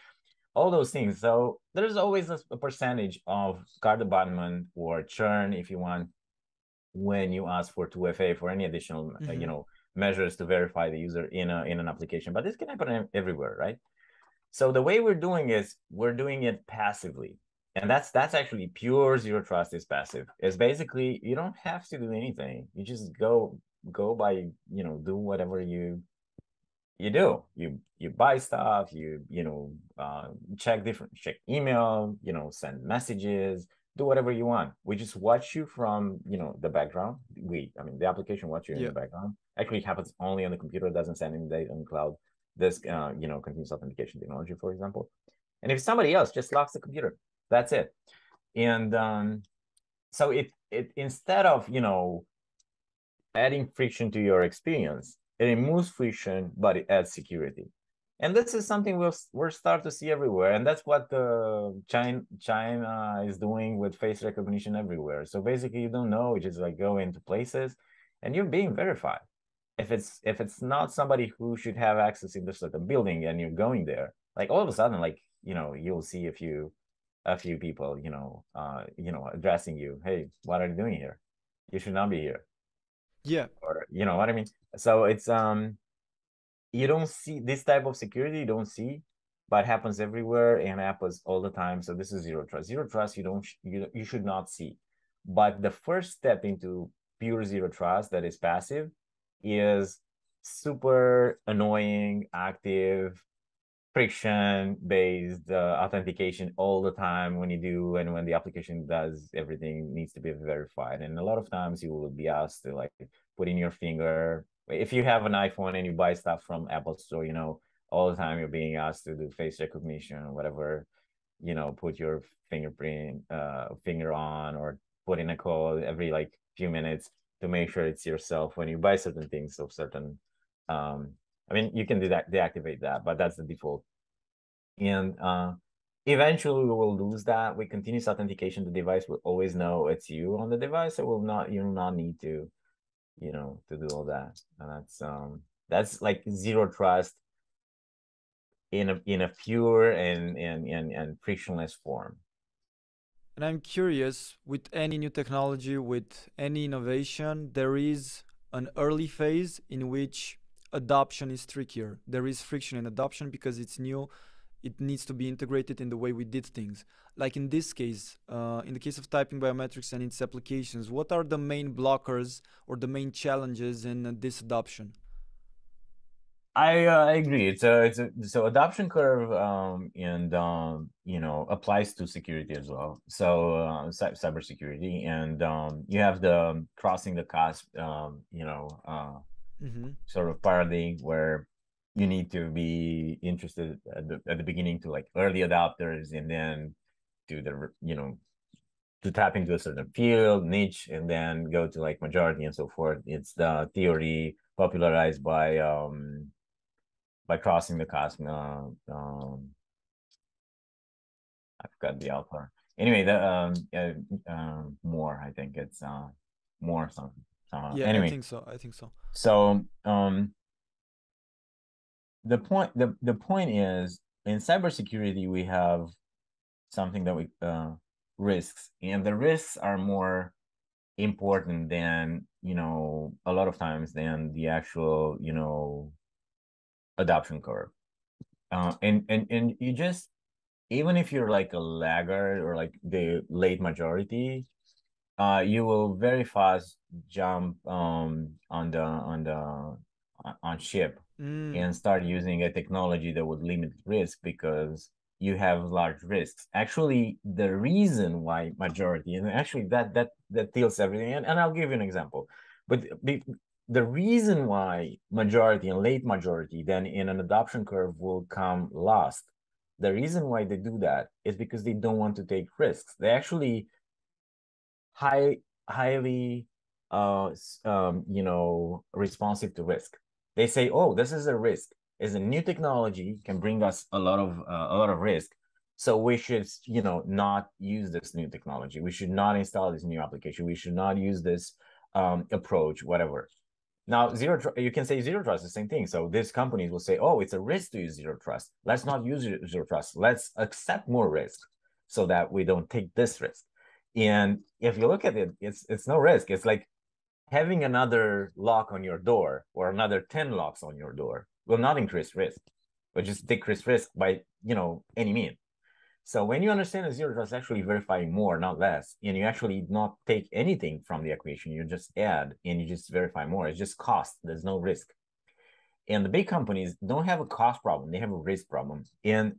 all those things. So there's always a, percentage of cart abandonment or churn, if you want, when you ask for 2FA for any additional, mm-hmm. uh, you mm-hmm. know, measures to verify the user in a in an application. But this can happen everywhere, right? So the way we're doing is we're doing it passively. And that's that's actually pure zero trust is passive. It's basically you don't have to do anything. You just go go by, you know, do whatever you you do you you buy stuff you you know uh, check different check email you know send messages do whatever you want. We just watch you from you know the background. We i mean the application watch you in the background. Actually happens only on the computer. Doesn't send any data on the cloud this uh, you know continuous authentication technology for example. And if somebody else just locks the computer that's it. And um so it it instead of you know adding friction to your experience it removes friction, but it adds security. And this is something we'll we'll start to see everywhere, and that's what the China China is doing with face recognition everywhere. So basically, you don't know, you just like go into places, and you're being verified. If it's if it's not somebody who should have access in this certain building, and you're going there, like all of a sudden, like you know, you'll see a few a few people, you know, uh, you know, addressing you. Hey, what are you doing here? You should not be here. Yeah. Or you know what I mean? So it's um you don't see this type of security, you don't see, but happens everywhere and happens all the time. So this is zero trust. Zero trust you don't you you should not see. But the first step into pure zero trust that is passive is super annoying, active, friction based uh, authentication all the time when you do and when the application does everything needs to be verified and a lot of times you will be asked to like put in your finger if you have an iphone and you buy stuff from apple store you know all the time you're being asked to do face recognition or whatever you know put your fingerprint uh finger on or put in a code every like few minutes to make sure it's yourself when you buy certain things of certain um I mean, you can de- deactivate that, but that's the default. And uh, eventually, we will lose that. With continuous authentication, the device will always know it's you on the device. So will not you will not need to, you know, to do all that. And that's um that's like zero trust in a in a pure and and and, and frictionless form. And I'm curious, with any new technology, with any innovation, there is an early phase in which adoption is trickier. There is friction in adoption because it's new. It needs to be integrated in the way we did things. Like in this case, uh, in the case of typing biometrics and its applications, what are the main blockers or the main challenges in uh, this adoption? I uh, I agree. It's a it's a so adoption curve um and um you know applies to security as well. So uh, cybersecurity and um you have the crossing the cusp um you know uh mm-hmm. sort of paradigm where you need to be interested at the, at the beginning to like early adopters and then do the you know to tap into a certain field niche and then go to like majority and so forth it's the theory popularized by um by Crossing the Chasm uh, um i forgot the author anyway the um uh, um Moore i think it's uh Moore something uh, yeah, anyway, I think so. I think so. So, um, the point the the point is in cybersecurity we have something that we uh, risks, and the risks are more important than you know a lot of times than the actual you know adoption curve. Uh, and and and you just even if you're like a laggard or like the late majority, uh, you will very fast jump um, on the on the on ship mm. and start using a technology that would limit risk because you have large risks. Actually, the reason why majority and actually that that that tilts everything. And, and I'll give you an example. But the, the reason why majority and late majority then in an adoption curve will come last. The reason why they do that is because they don't want to take risks. They actually high highly uh um you know responsive to risk they say oh this is a risk is a new technology can bring us a lot of uh, a lot of risk so we should you know not use this new technology we should not install this new application we should not use this um approach whatever Now, zero tr- you can say zero trust, the same thing. So these companies will say, "Oh, it's a risk to use zero trust. Let's not use zero trust. Let's accept more risk, so that we don't take this risk." And if you look at it, it's it's no risk. It's like having another lock on your door or another ten locks on your door will not increase risk, but just decrease risk by you know any mean. So when you understand that zero trust actually verifying more, not less, and you actually not take anything from the equation, you just add and you just verify more. It's just cost. There's no risk. And the big companies don't have a cost problem; they have a risk problem. And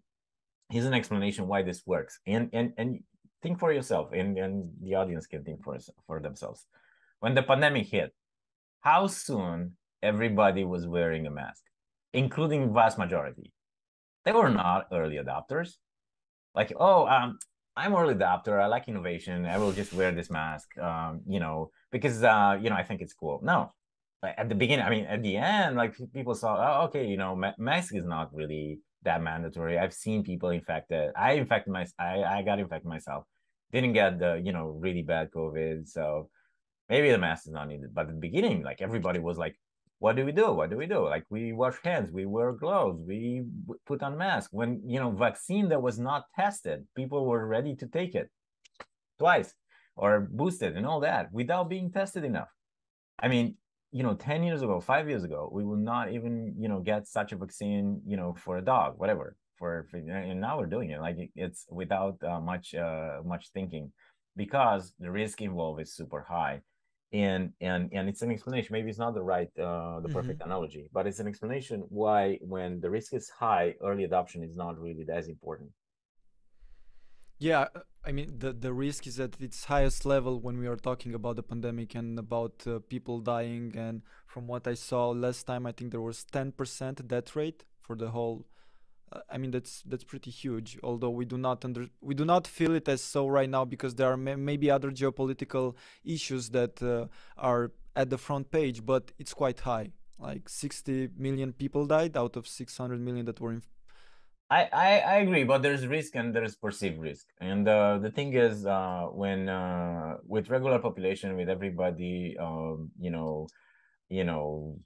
here's an explanation why this works. And and and think for yourself, and and the audience can think for for themselves. When the pandemic hit, how soon everybody was wearing a mask, including vast majority. They were not early adopters. Like oh um i'm early adopter. I like innovation. I will just wear this mask um you know because uh you know i think it's cool. No. At the beginning i mean at the end like people saw oh okay you know ma- mask is not really that mandatory. I've seen people infected. I infected my i, I got infected myself. Didn't get the you know really bad covid. So maybe the mask is not needed but at the beginning like everybody was like what do we do? What do we do? Like we wash hands, we wear gloves, we put on masks. When you know vaccine that was not tested, people were ready to take it twice or boosted and all that without being tested enough. I mean, you know, 10 years ago, five years ago, we would not even, you know, get such a vaccine, you know, for a dog, whatever. For, for and now we're doing it like it's without uh, much uh, much thinking because the risk involved is super high and and and it's an explanation maybe it's not the right uh, the perfect mm-hmm. analogy but it's an explanation why when the risk is high early adoption is not really as important yeah uh, i mean the the risk is at its highest level when we are talking about the pandemic and about uh, people dying and from what i saw last time i think there was 10% death rate for the whole I mean that's that's pretty huge. Although we do not under we do not feel it as so right now because there are may maybe other geopolitical issues that uh, are at the front page, but it's quite high. Like 60 million people died out of 600 million that were. I, I, I agree, but there's risk and there's perceived risk, and uh, the thing is, uh, when uh, with regular population, with everybody, um, you know, you know,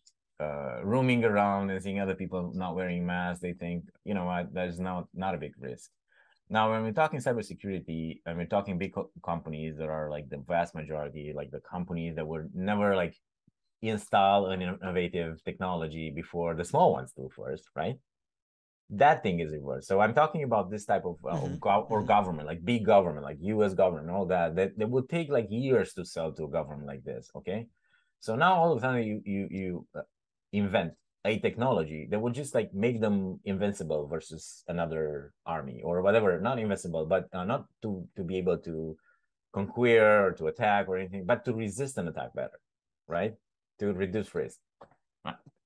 uh, roaming around and seeing other people not wearing masks, they think, you know what, there's not not a big risk. Now, when we're talking cybersecurity, and we're talking big co- companies that are like the vast majority, like the companies that would never like install an innovative technology before the small ones do first, right? That thing is reversed. So I'm talking about this type of uh, mm-hmm. go- or mm-hmm. government, like big government, like U.S. government, all that. That that would take like years to sell to a government like this. Okay, so now all of a sudden you you you uh, invent a technology that would just like make them invincible versus another army or whatever. Not invincible but uh, not to to be able to conquer or to attack or anything but to resist an attack better right? To reduce risk.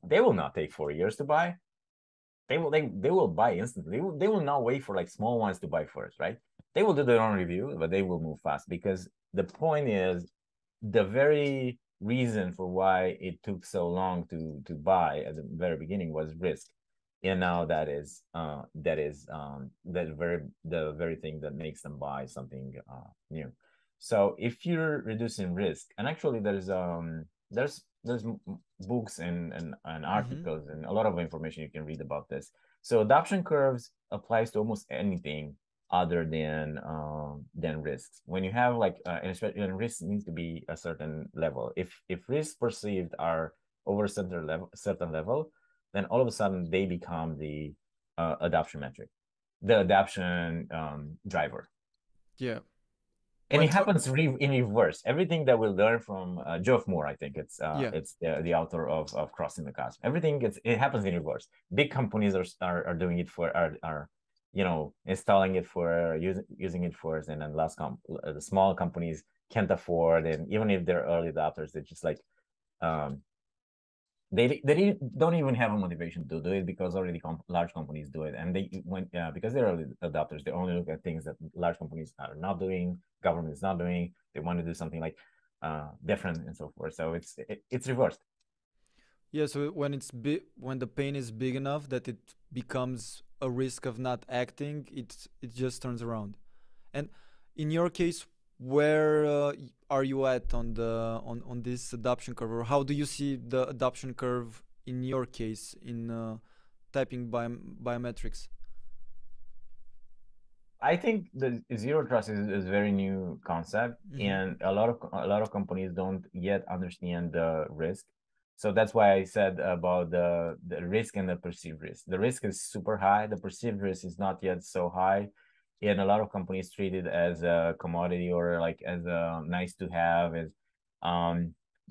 They will not take four years to buy. They will they, they will buy instantly. They will, they will not wait for like small ones to buy first right? They will do their own review but they will move fast because the point is the very reason for why it took so long to to buy at the very beginning was risk and now that is uh that is um that very the very thing that makes them buy something uh new so if you're reducing risk and actually there's um there's there's books and and, and mm-hmm. articles mm-hmm. and a lot of information you can read about this so adoption curves applies to almost anything other than um, than risks. When you have like uh, and, and risk needs to be a certain level. If if risks perceived are over a certain level, certain level, then all of a sudden they become the uh, adoption metric, the adoption um, driver. Yeah. And it happens re- in reverse. Everything that we learn from uh, Geoff Moore, I think it's uh, yeah. it's the, the author of, of Crossing the Chasm. Everything gets it happens in reverse. Big companies are are, are doing it for are, are you know installing it for using using it for and then last comp uh, the small companies can't afford and even if they're early adopters they're just like um they they don't even have a motivation to do it because already comp- large companies do it. And they when uh, because they're early adopters they only look at things that large companies are not doing government is not doing they want to do something like uh different and so forth. So it's it, it's reversed. Yeah so when it's big when the pain is big enough that it becomes a risk of not acting, it it just turns around. And in your case, where uh, are you at on the on, on this adoption curve or how do you see the adoption curve in your case in uh, typing bi- biometrics i think the zero trust is, is a very new concept mm-hmm. and a lot of a lot of companies don't yet understand the risk so that's why i said about the the risk and the perceived risk. The risk is super high. The perceived risk is not yet so high. And a lot of companies treat it as a commodity or like as a nice to have as um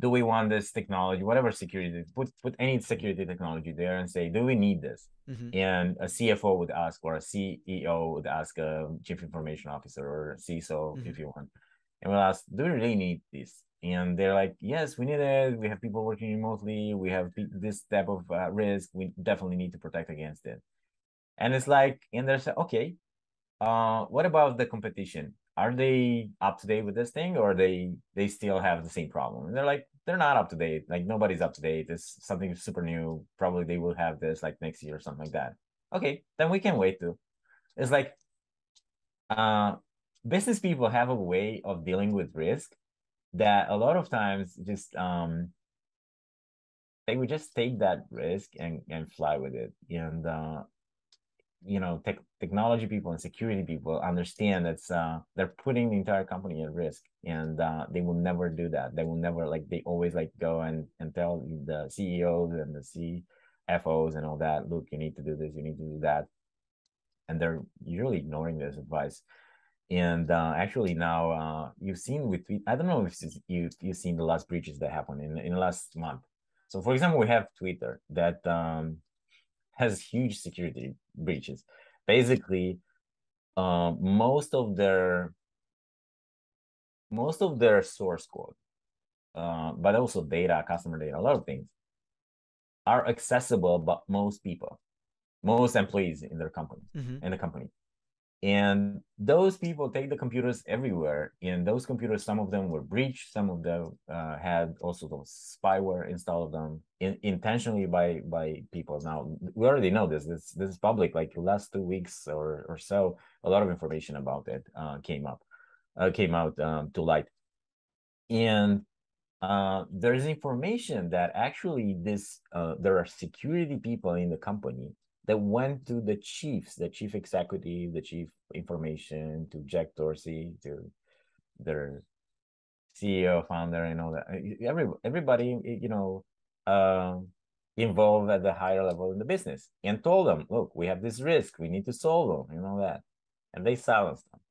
do we want this technology whatever security put put any security technology there and say do we need this? Mm-hmm. and a cfo would ask or a ceo would ask a chief information officer or ciso mm-hmm. if you want. And we'll ask do we really need this and they're like yes we need it we have people working remotely we have this type of uh, risk we definitely need to protect against it and it's like and they there's okay uh, what about the competition? Are they up to date with this thing, or they they still have the same problem? And they're like, they're not up to date. Like nobody's up to date. It's something super new. Probably they will have this like next year or something like that. Okay, then we can wait too. It's like, uh, business people have a way of dealing with risk that a lot of times just um they would just take that risk and and fly with it. And uh you know tech, technology people and security people understand that's uh they're putting the entire company at risk. And uh they will never do that. They will never like they always like go and and tell the ceos and the cfos and all that look you need to do this you need to do that. And they're usually ignoring this advice and uh, actually now uh, you've seen with i don't know if you, you've seen the last breaches that happened in, in the last month so for example we have twitter that um, has huge security breaches. Basically, uh, most of their most of their source code, uh, but also data, customer data, a lot of things are accessible, but most people, most employees in their company, mm-hmm. in the company, and those people take the computers everywhere and those computers some of them were breached some of them uh, had also those spyware installed on them in, intentionally by by people. Now we already know this this this is public like last two weeks or or so a lot of information about it uh, came up uh, came out um, to light. And uh, there's information that actually this uh, there are security people in the company that went to the chiefs, the chief executive, the chief information, to Jack Dorsey, to their CEO, founder, and all that. Every everybody, you know, uh, involved at the higher level in the business, and told them, "Look, we have this risk. We need to solve them." You know that, and they silenced them.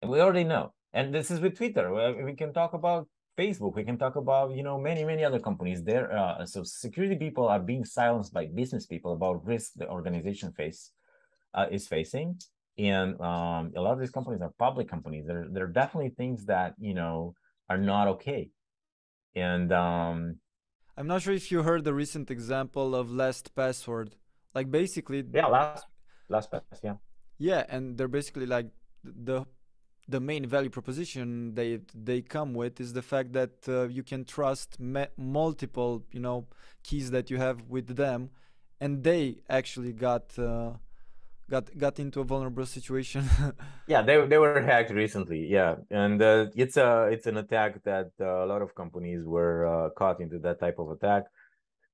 And we already know. And this is with Twitter. We can talk about Facebook. We can talk about you know many many other companies. There, uh, so security people are being silenced by business people about risk the organization face uh, is facing, and um, a lot of these companies are public companies. There, there are definitely things that you know are not okay, and um, I'm not sure if you heard the recent example of Last Password. Like basically, yeah, last LastPass, yeah, yeah, and they're basically like the the main value proposition they they come with is the fact that uh, you can trust multiple you know keys that you have with them and they actually got uh, got got into a vulnerable situation. Yeah they, they were hacked recently yeah. And uh, it's a it's an attack that uh, a lot of companies were uh, caught into that type of attack.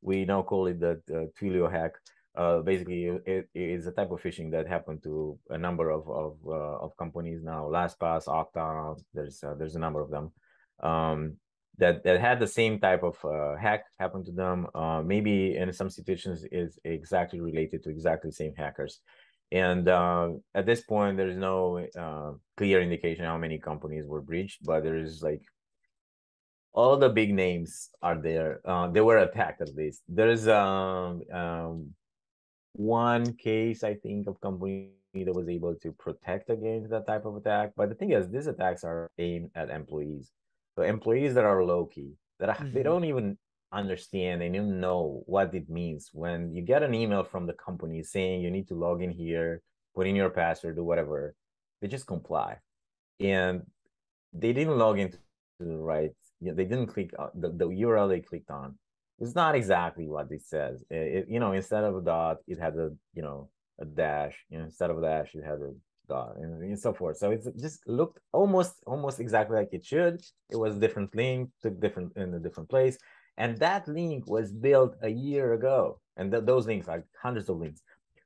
We now call it the twilio hack uh, basically it, it is a type of phishing that happened to a number of of, uh, of companies now LastPass, Okta, there's uh, there's a number of them um, that that had the same type of uh, hack happen to them. Uh, maybe in some situations is exactly related to exactly the same hackers. And uh, at this point, there's no clear indication how many companies were breached, but there is like all the big names are there. they were attacked at least. There's um, um one case I think of company that was able to protect against that type of attack. But the thing is, these attacks are aimed at employees. So employees that are low key, that mm-hmm. they don't even understand, they don't know what it means when you get an email from the company saying you need to log in here, put in your password, do whatever. They just comply, and they didn't log into the right. They didn't click uh, the, the URL they clicked on it's not exactly what it says. It, it, you know, instead of a dot, it had a you know a dash. You know, instead of a dash, it had a dot and, and so forth. So it just looked almost almost exactly like it should. It was a different link, took different in a different place, and that link was built a year ago. And th- those links, like hundreds of links.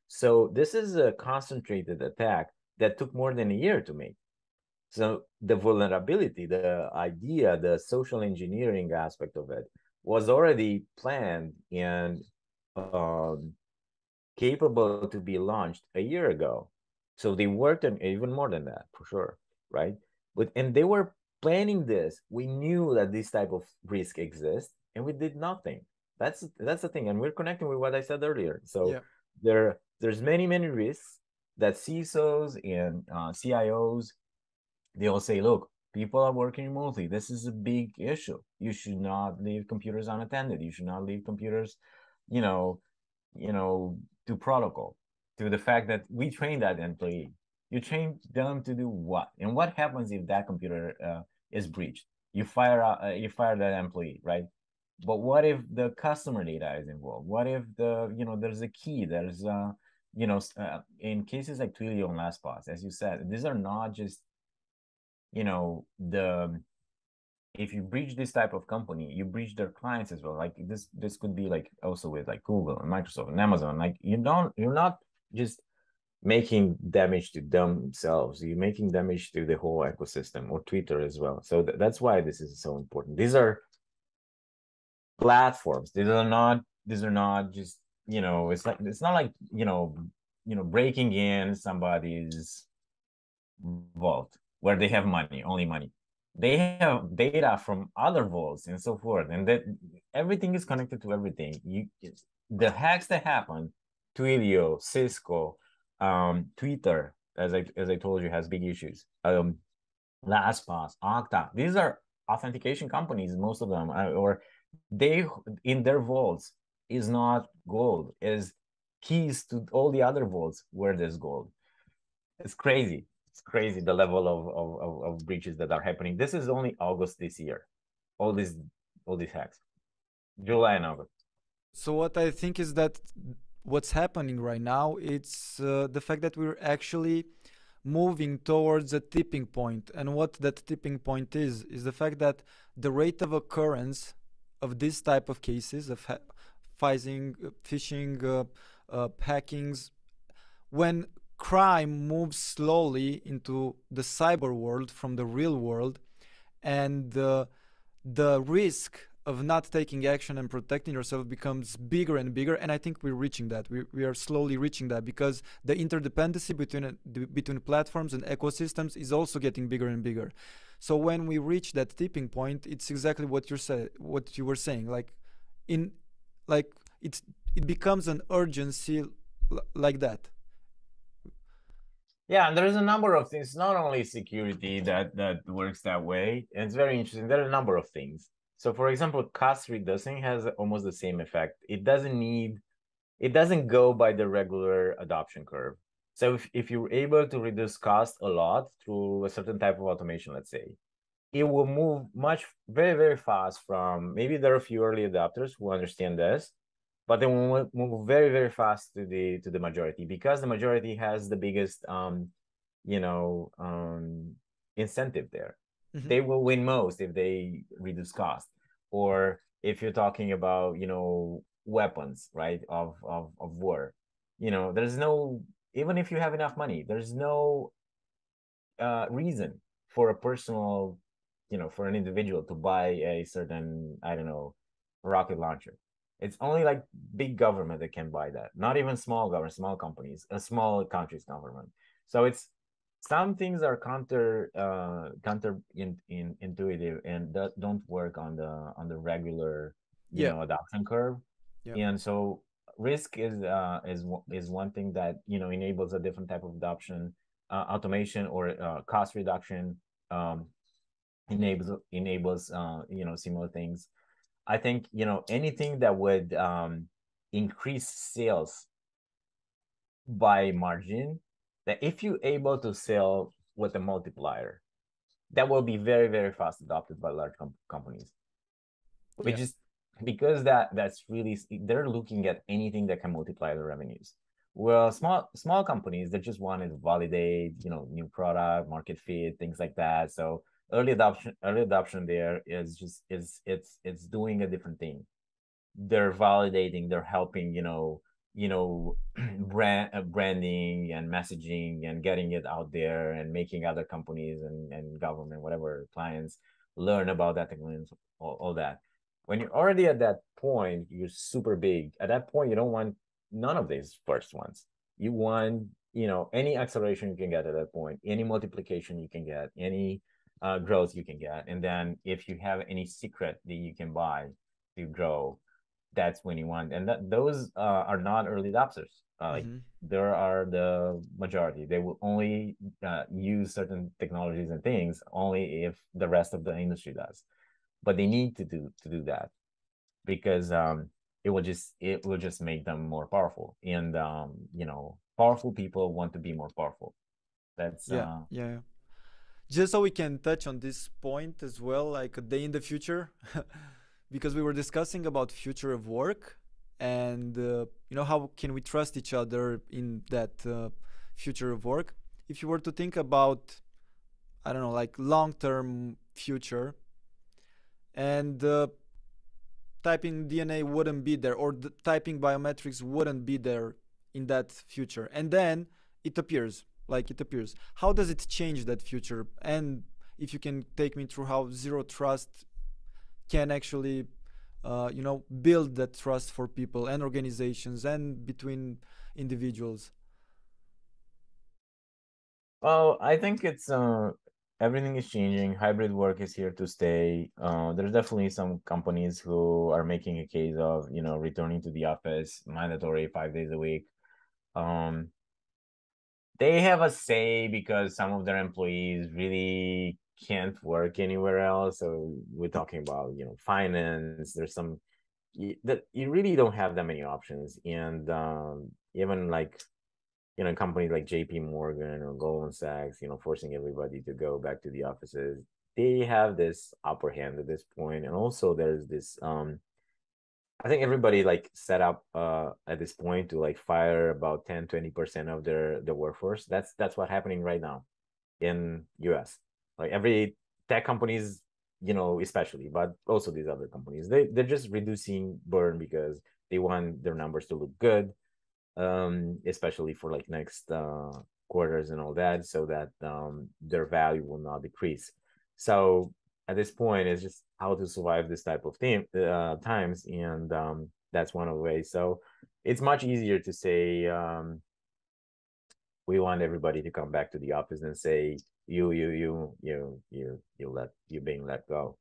So this is a concentrated attack that took more than a year to make. So the vulnerability, the idea, the social engineering aspect of it was already planned and um, capable to be launched a year ago. So they worked on even more than that for sure, right? But and they were planning this. We knew that this type of risk exists, and we did nothing. That's that's the thing, and we're connecting with what I said earlier. So yeah. there there's many many risks that CISOs and uh, CIOs they all say, look, people are working remotely. This is a big issue. You should not leave computers unattended. You should not leave computers, you know, you know, to protocol, to the fact that we train that employee. You train them to do what? And what happens if that computer uh, is breached? You fire uh, you fire that employee, right? But what if the customer data is involved? What if the you know there's a key? There's uh you know uh, in cases like Twilio and LastPass, as you said, these are not just you know the if you breach this type of company you breach their clients as well. Like this this could be like also with like google and microsoft and amazon. Like you don't you're not just making damage to themselves. You're making damage to the whole ecosystem or twitter as well. So th- that's why this is so important. These are platforms. These are not these are not just you know it's like it's not like you know you know breaking in somebody's vault where they have money, only money. They have data from other vaults and so forth, and that everything is connected to everything. You, the hacks that happen, Twilio, Cisco, um, Twitter, as I as I told you, has big issues. Um, LastPass, Okta, these are authentication companies, most of them, uh, or they in their vaults is not gold, is keys to all the other vaults where there's gold. It's crazy it's crazy the level of, of, of, breaches that are happening. This is only August this year. All these all these hacks. July and August. So what I think is that what's happening right now it's uh, the fact that we're actually moving towards a tipping point and what that tipping point is is the fact that the rate of occurrence of this type of cases of ha- phishing phishing uh, uh, hackings when crime moves slowly into the cyber world from the real world and uh, the risk of not taking action and protecting yourself becomes bigger and bigger and i think we're reaching that. We, we are slowly reaching that because the interdependency between between platforms and ecosystems is also getting bigger and bigger. So when we reach that tipping point it's exactly what you're say what you were saying like in like it's it becomes an urgency like that yeah, and there's a number of things. Not only security that that works that way. And it's very interesting. There are a number of things. So, for example, cost reducing has almost the same effect. It doesn't need, it doesn't go by the regular adoption curve. So, if, if you're able to reduce cost a lot through a certain type of automation, let's say, it will move much very very fast from maybe there are a few early adopters who understand this but then we move very very fast to the to the majority because the majority has the biggest um you know um incentive there. Mm-hmm. they will win most if they reduce cost. Or if you're talking about you know weapons right of of, of war. You know there's no even if you have enough money there's no uh reason for a personal you know for an individual to buy a certain i don't know rocket launcher it's only like big government that can buy that. Not even small government, small companies, a small country's government. So it's some things are counter uh counter in, in intuitive and that don't work on the on the regular you yeah. know adoption curve. Yeah. And so risk is uh is is one thing that you know enables a different type of adoption, uh, automation or uh, cost reduction um enables enables uh you know similar things I think you know anything that would um, increase sales by margin. That if you're able to sell with a multiplier, that will be very very fast adopted by large com- companies. Which yeah. is because that that's really they're looking at anything that can multiply their revenues. well small small companies that just want to validate you know new product market fit things like that so early adoption early adoption there is just is it's it's doing a different thing. They're validating they're helping you know you know brand uh, branding and messaging and getting it out there and making other companies and, and government whatever clients learn about that technology all, all that. When you're already at that point you're super big. At that point you don't want none of these first ones. You want you know any acceleration you can get at that point any multiplication you can get any uh, growth you can get. And then if you have any secret that you can buy to grow that's when you want and that those uh, are not early adopters. Uh, mm-hmm. there are the majority. They will only uh, use certain technologies and things only if the rest of the industry does. But they need to do to do that because um, it will just it will just make them more powerful. And um, you know powerful people want to be more powerful. That's yeah. uh, yeah just so we can touch on this point as well like a day in the future because we were discussing about future of work and uh, you know how can we trust each other in that uh, future of work. If you were to think about i don't know like long term future and uh, TypingDNA wouldn't be there or the typing biometrics wouldn't be there in that future. And then it appears like it appears. How does it change that future? And if you can take me through how zero trust can actually uh, you know build that trust for people and organizations and between individuals. Well i think it's uh, everything is changing. Hybrid work is here to stay. Uh, there's definitely some companies who are making a case of you know returning to the office mandatory five days a week. Um, they have a say because some of their employees really can't work anywhere else. So we're talking about you know finance. There's some that you really don't have that many options, and um, even like you know companies like J.P. Morgan or Goldman Sachs, you know, forcing everybody to go back to the offices. They have this upper hand at this point, and also there's this. Um, I think everybody like set up uh, at this point to like fire about 10 20% of their the workforce. That's that's what's happening right now in US like every tech companies you know especially but also these other companies they they're just reducing burn because they want their numbers to look good um especially for like next uh quarters and all that so that um their value will not decrease so at this point it's just how to survive this type of theme uh, times and um that's one of the ways. So it's much easier to say um we want everybody to come back to the office and say you you you you you you let you being let go.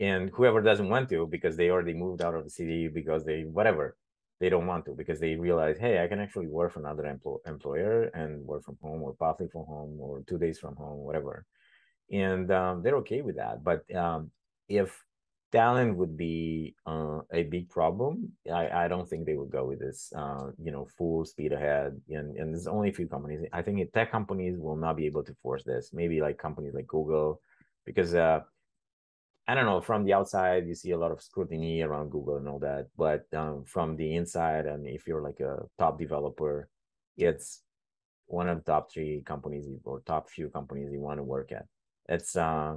And whoever doesn't want to because they already moved out of the city because they whatever they don't want to because they realize hey i can actually work for another empl- employer and work from home or partly from home or two days from home whatever. And um, they're okay with that but um, if talent would be uh, a big problem. I, I don't think they would go with this, uh, you know, full speed ahead. And, and there's only a few companies. I think tech companies will not be able to force this. Maybe like companies like Google, because uh, I don't know, from the outside, you see a lot of scrutiny around Google and all that. But um, from the inside, and if you're like a top developer, it's one of the top three companies or top few companies you want to work at. It's uh,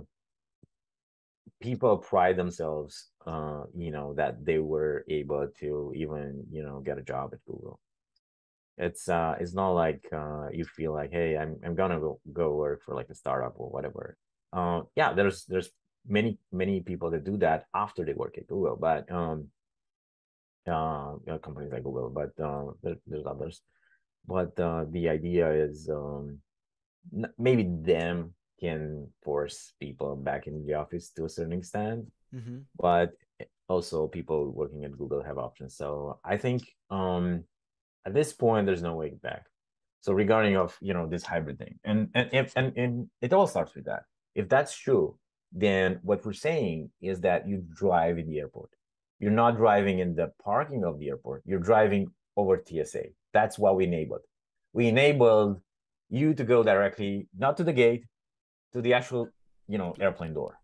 people pride themselves uh you know that they were able to even you know get a job at google. It's uh it's not like uh you feel like hey i'm, I'm gonna go, go work for like a startup or whatever. Uh yeah there's there's many many people that do that after they work at google but um uh know, companies like google but uh there, there's others. But uh the idea is um maybe them can force people back in the office to a certain extent mm-hmm. but also people working at google have options. So i think um at this point there's no way back. So regarding of you know this hybrid thing and and if and, and it all starts with that. If that's true then what we're saying is that you drive in the airport. You're not driving in the parking of the airport. You're driving over tsa that's what we enabled. We enabled you to go directly not to the gate to the actual you know airplane door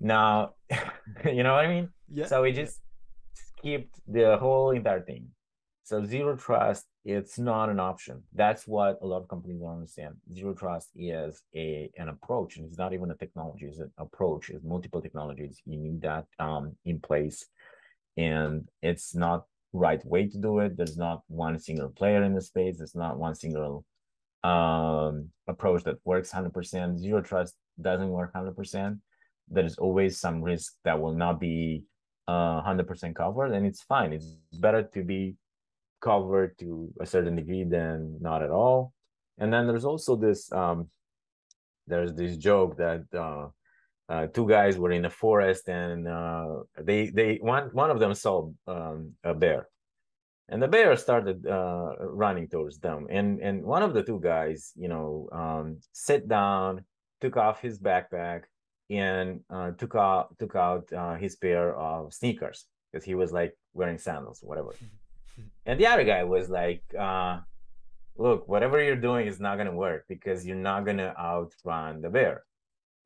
now you know what i mean yeah so we just skipped the whole entire thing so zero trust it's not an option. That's what a lot of companies don't understand. Zero trust is a an approach, and it's not even a technology. It's an approach. It's multiple technologies. You need that um, in place, and it's not right way to do it. There's not one single player in the space. There's not one single um, approach that works 100%. Zero trust doesn't work 100%. There is always some risk that will not be uh, 100% covered, and it's fine. It's better to be covered to a certain degree than not at all. And then there's also this um, there's this joke that uh, uh, two guys were in a forest and uh, they they one one of them saw um, a bear, and the bear started uh, running towards them. And and one of the two guys, you know, um, sat down, took off his backpack, and uh, took out took out uh, his pair of sneakers because he was like wearing sandals whatever. And the other guy was like, uh, look, whatever you're doing is not gonna work because you're not gonna outrun the bear.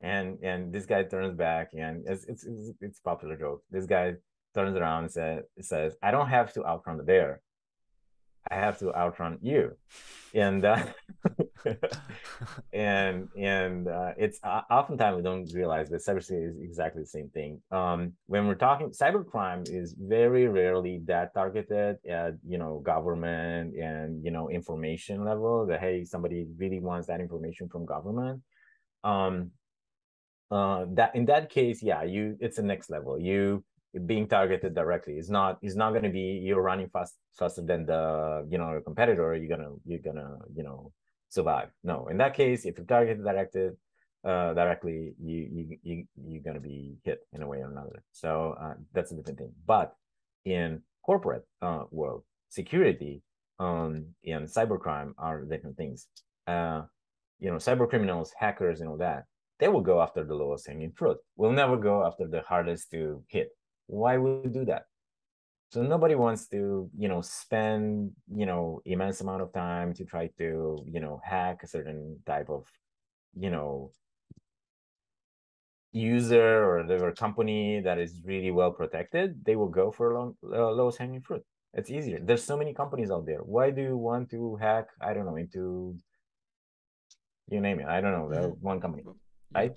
And and this guy turns back and it's it's it's, it's popular joke. This guy turns around and says says, I don't have to outrun the bear. I have to outrun you, and uh, and and uh, it's uh, oftentimes we don't realize that cybersecurity is exactly the same thing. Um, when we're talking cybercrime is very rarely that targeted at you know government and you know information level. That hey, somebody really wants that information from government. Um, uh, that in that case, yeah, you it's the next level. You being targeted directly. It's not it's not going to be you're running fast faster than the you know your competitor. You're gonna you're gonna you know survive. No, in that case, if you're targeted directed uh, directly, you you you you're gonna be hit in a way or another. So uh, that's a different thing. But in corporate uh, world, security um, and cybercrime are different things. Uh, you know, cyber criminals, hackers, and all that. They will go after the lowest hanging fruit. We'll never go after the hardest to hit why would we do that? So nobody wants to you know spend you know immense amount of time to try to you know hack a certain type of you know user or their company that is really well protected. They will go for long, uh, lowest hanging fruit. It's easier. There's so many companies out there. Why do you want to hack i don't know into you name it. I don't know one company right?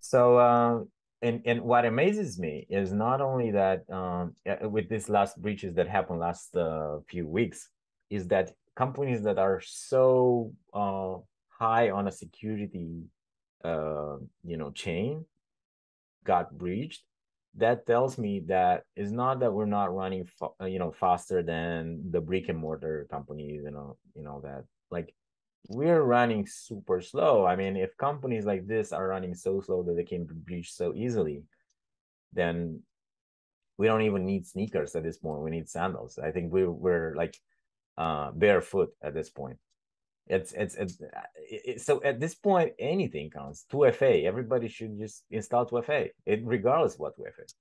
So uh, and and what amazes me is not only that um, with these last breaches that happened last uh, few weeks is that companies that are so uh, high on a security uh, you know chain got breached that tells me that it's not that we're not running you know faster than the brick and mortar companies you know you know that like we're running super slow. I mean, if companies like this are running so slow that they can breach so easily, then we don't even need sneakers at this point. We need sandals. I think we're we're like uh, barefoot at this point. It's it's it's it, so at this point anything counts. 2FA. Everybody should just install 2FA. It regardless what 2FA.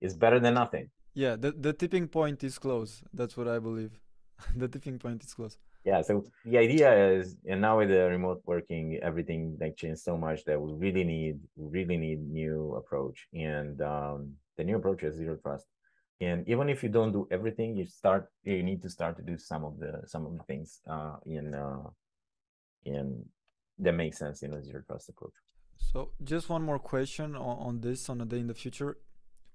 It's better than nothing. Yeah, the the tipping point is close. That's what I believe. the tipping point is close yeah so the idea is and now with the remote working everything like changed so much that we really need really need new approach. And um, the new approach is zero trust. And even if you don't do everything you start you need to start to do some of the some of the things uh, in uh, in that makes sense in a zero trust approach. So just one more question on, on this on a day in the future.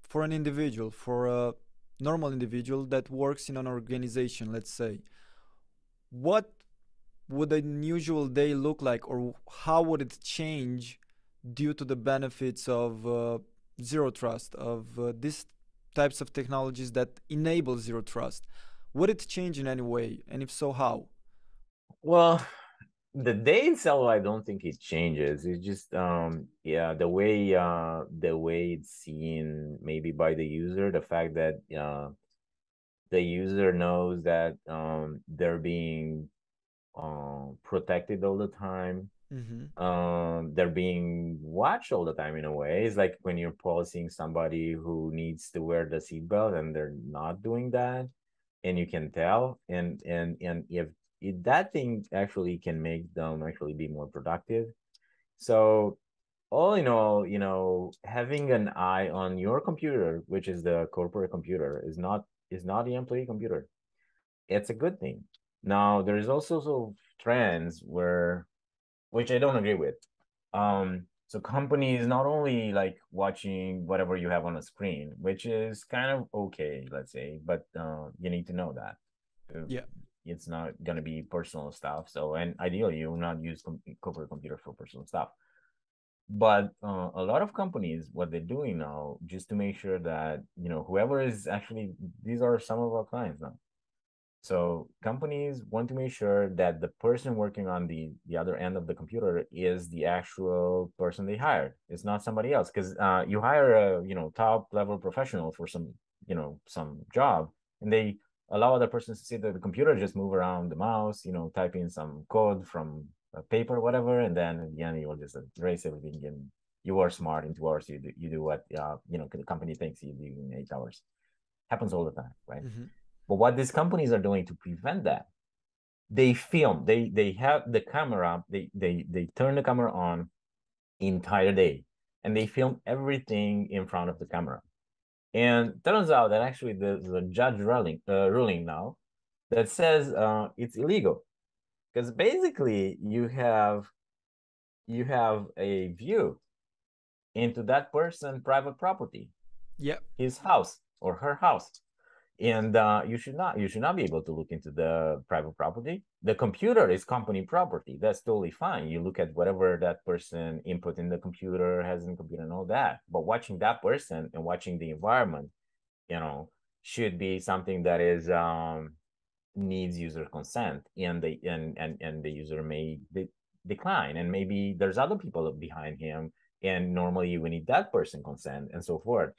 For an individual for a normal individual that works in an organization let's say what would a usual day look like or how would it change due to the benefits of uh, zero trust of uh, these types of technologies that enable zero trust? Would it change in any way? And if so how? Well the day itself i don't think it changes. It's just um yeah the way uh the way it's seen maybe by the user the fact that uh the user knows that um, they're being uh, protected all the time. Mm-hmm. Um, they're being watched all the time in a way. It's like when you're policing somebody who needs to wear the seatbelt and they're not doing that, and you can tell. And and and if, if that thing actually can make them actually be more productive. So all in all, you know, having an eye on your computer, which is the corporate computer, is not is not the employee computer. It's a good thing. Now there is also sort trends where, which I don't agree with. Um, so companies not only like watching whatever you have on a screen, which is kind of okay, let's say, but uh, you need to know that. Yeah. It's not gonna be personal stuff. So, and ideally, you will not use com- corporate computer for personal stuff. But uh, a lot of companies, what they're doing now, just to make sure that you know whoever is actually, these are some of our clients now so companies want to make sure that the person working on the the other end of the computer is the actual person they hired. It's not somebody else because uh, you hire a you know top level professional for some you know some job, and they allow other persons to sit at the computer, just move around the mouse, you know, type in some code from paper, whatever, and then at the end you'll just erase everything and you are smart in two hours. You do you do what uh, you know the company thinks you do in eight hours. Happens all the time, right? Mm-hmm but what these companies are doing to prevent that, they film, they they have the camera, they they they turn the camera on entire day and they film everything in front of the camera. And turns out that actually there's a judge ruling uh, ruling now that says uh, it's illegal because basically you have you have a view into that person private property. Yeah his house or her house. And uh, you should not you should not be able to look into the private property. The computer is company property. That's totally fine. You look at whatever that person input in the computer has in the computer and all that. But watching that person and watching the environment you know should be something that is um needs user consent and the and and, and the user may de- decline and maybe there's other people behind him and normally we need that person consent and so forth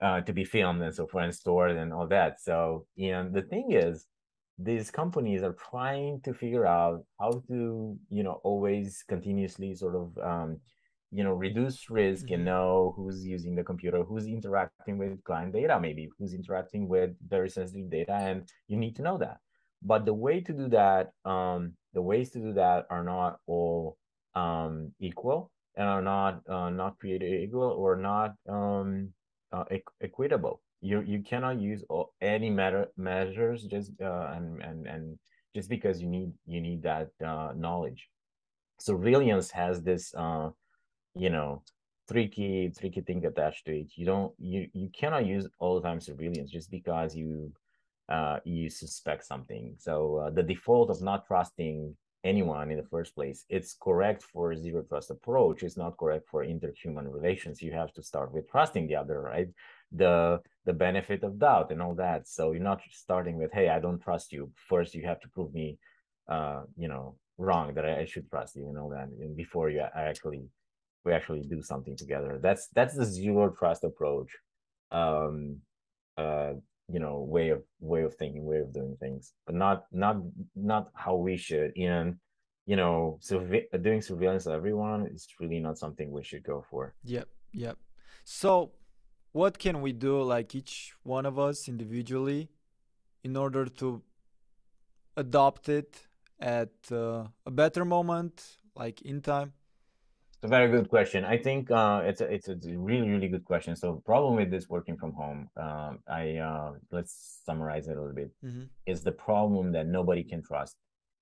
uh, to be filmed and so forth and stored and all that. So, and the thing is, these companies are trying to figure out how to, you know, always continuously sort of, um, you know, reduce risk mm-hmm. and know who's using the computer, who's interacting with client data, maybe who's interacting with very sensitive data, and you need to know that. But the way to do that, um, the ways to do that are not all um, equal and are not uh, not created equal or not um, uh, equitable. You you cannot use any matter measures just uh, and and and just because you need you need that uh, knowledge. Surveillance has this uh, you know tricky tricky thing attached to it. You don't you you cannot use all the time surveillance just because you uh, you suspect something. So uh, the default of not trusting anyone in the first place. It's correct for zero trust approach. It's not correct for interhuman relations. You have to start with trusting the other, right? The the benefit of doubt and all that. So you're not starting with, hey, I don't trust you. First, you have to prove me, uh, you know, wrong that I, I should trust you and all that, and before you actually we actually do something together. That's that's the zero trust approach. Um, uh, you know way of way of thinking way of doing things but not not not how we should. And you know surve- doing surveillance of everyone is really not something we should go for. Yep yep. So what can we do like each one of us individually in order to adopt it at uh, a better moment like in time a very good question. I think uh, it's a, it's a really really good question. So problem with this working from home, um, I uh, let's summarize it a little bit. Mm-hmm. Is the problem that nobody can trust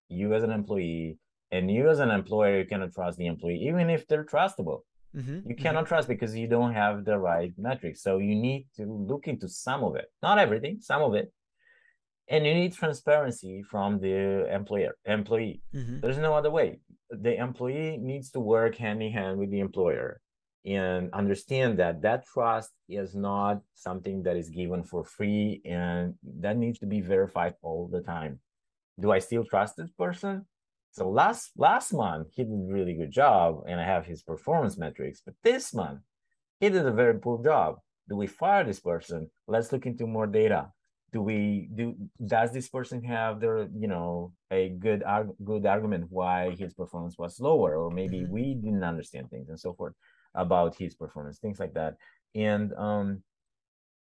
you as an employee, and you as an employer you cannot trust the employee even if they're trustable. Mm-hmm. You cannot mm-hmm. trust because you don't have the right metrics. So you need to look into some of it, not everything, some of it, and you need transparency from the employer employee. Mm-hmm. There's no other way the employee needs to work hand in hand with the employer and understand that that trust is not something that is given for free and that needs to be verified all the time. Do i still trust this person? So last last month he did a really good job and i have his performance metrics but this month he did a very poor job. Do we fire this person? Let's look into more data do we do does this person have their you know a good arg- good argument why his performance was lower or maybe mm-hmm. we didn't understand things and so forth about his performance things like that. And um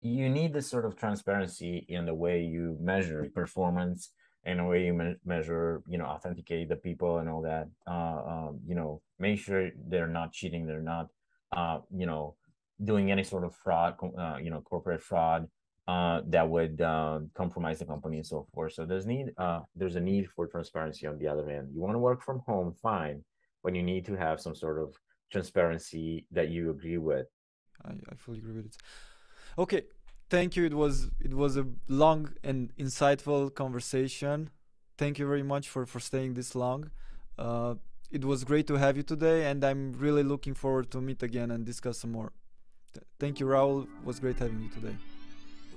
you need this sort of transparency in the way you measure performance and the way you me- measure you know authenticate the people and all that. Uh um, you know make sure they're not cheating they're not uh you know doing any sort of fraud uh, you know corporate fraud uh, that would uh, compromise the company and so forth. So there's need uh, there's a need for transparency on the other end. You want to work from home, fine, but you need to have some sort of transparency that you agree with. I, I fully agree with it. Okay, thank you. It was it was a long and insightful conversation. Thank you very much for for staying this long. Uh, it was great to have you today, and I'm really looking forward to meet again and discuss some more. Th- thank you, Raul. It was great having you today.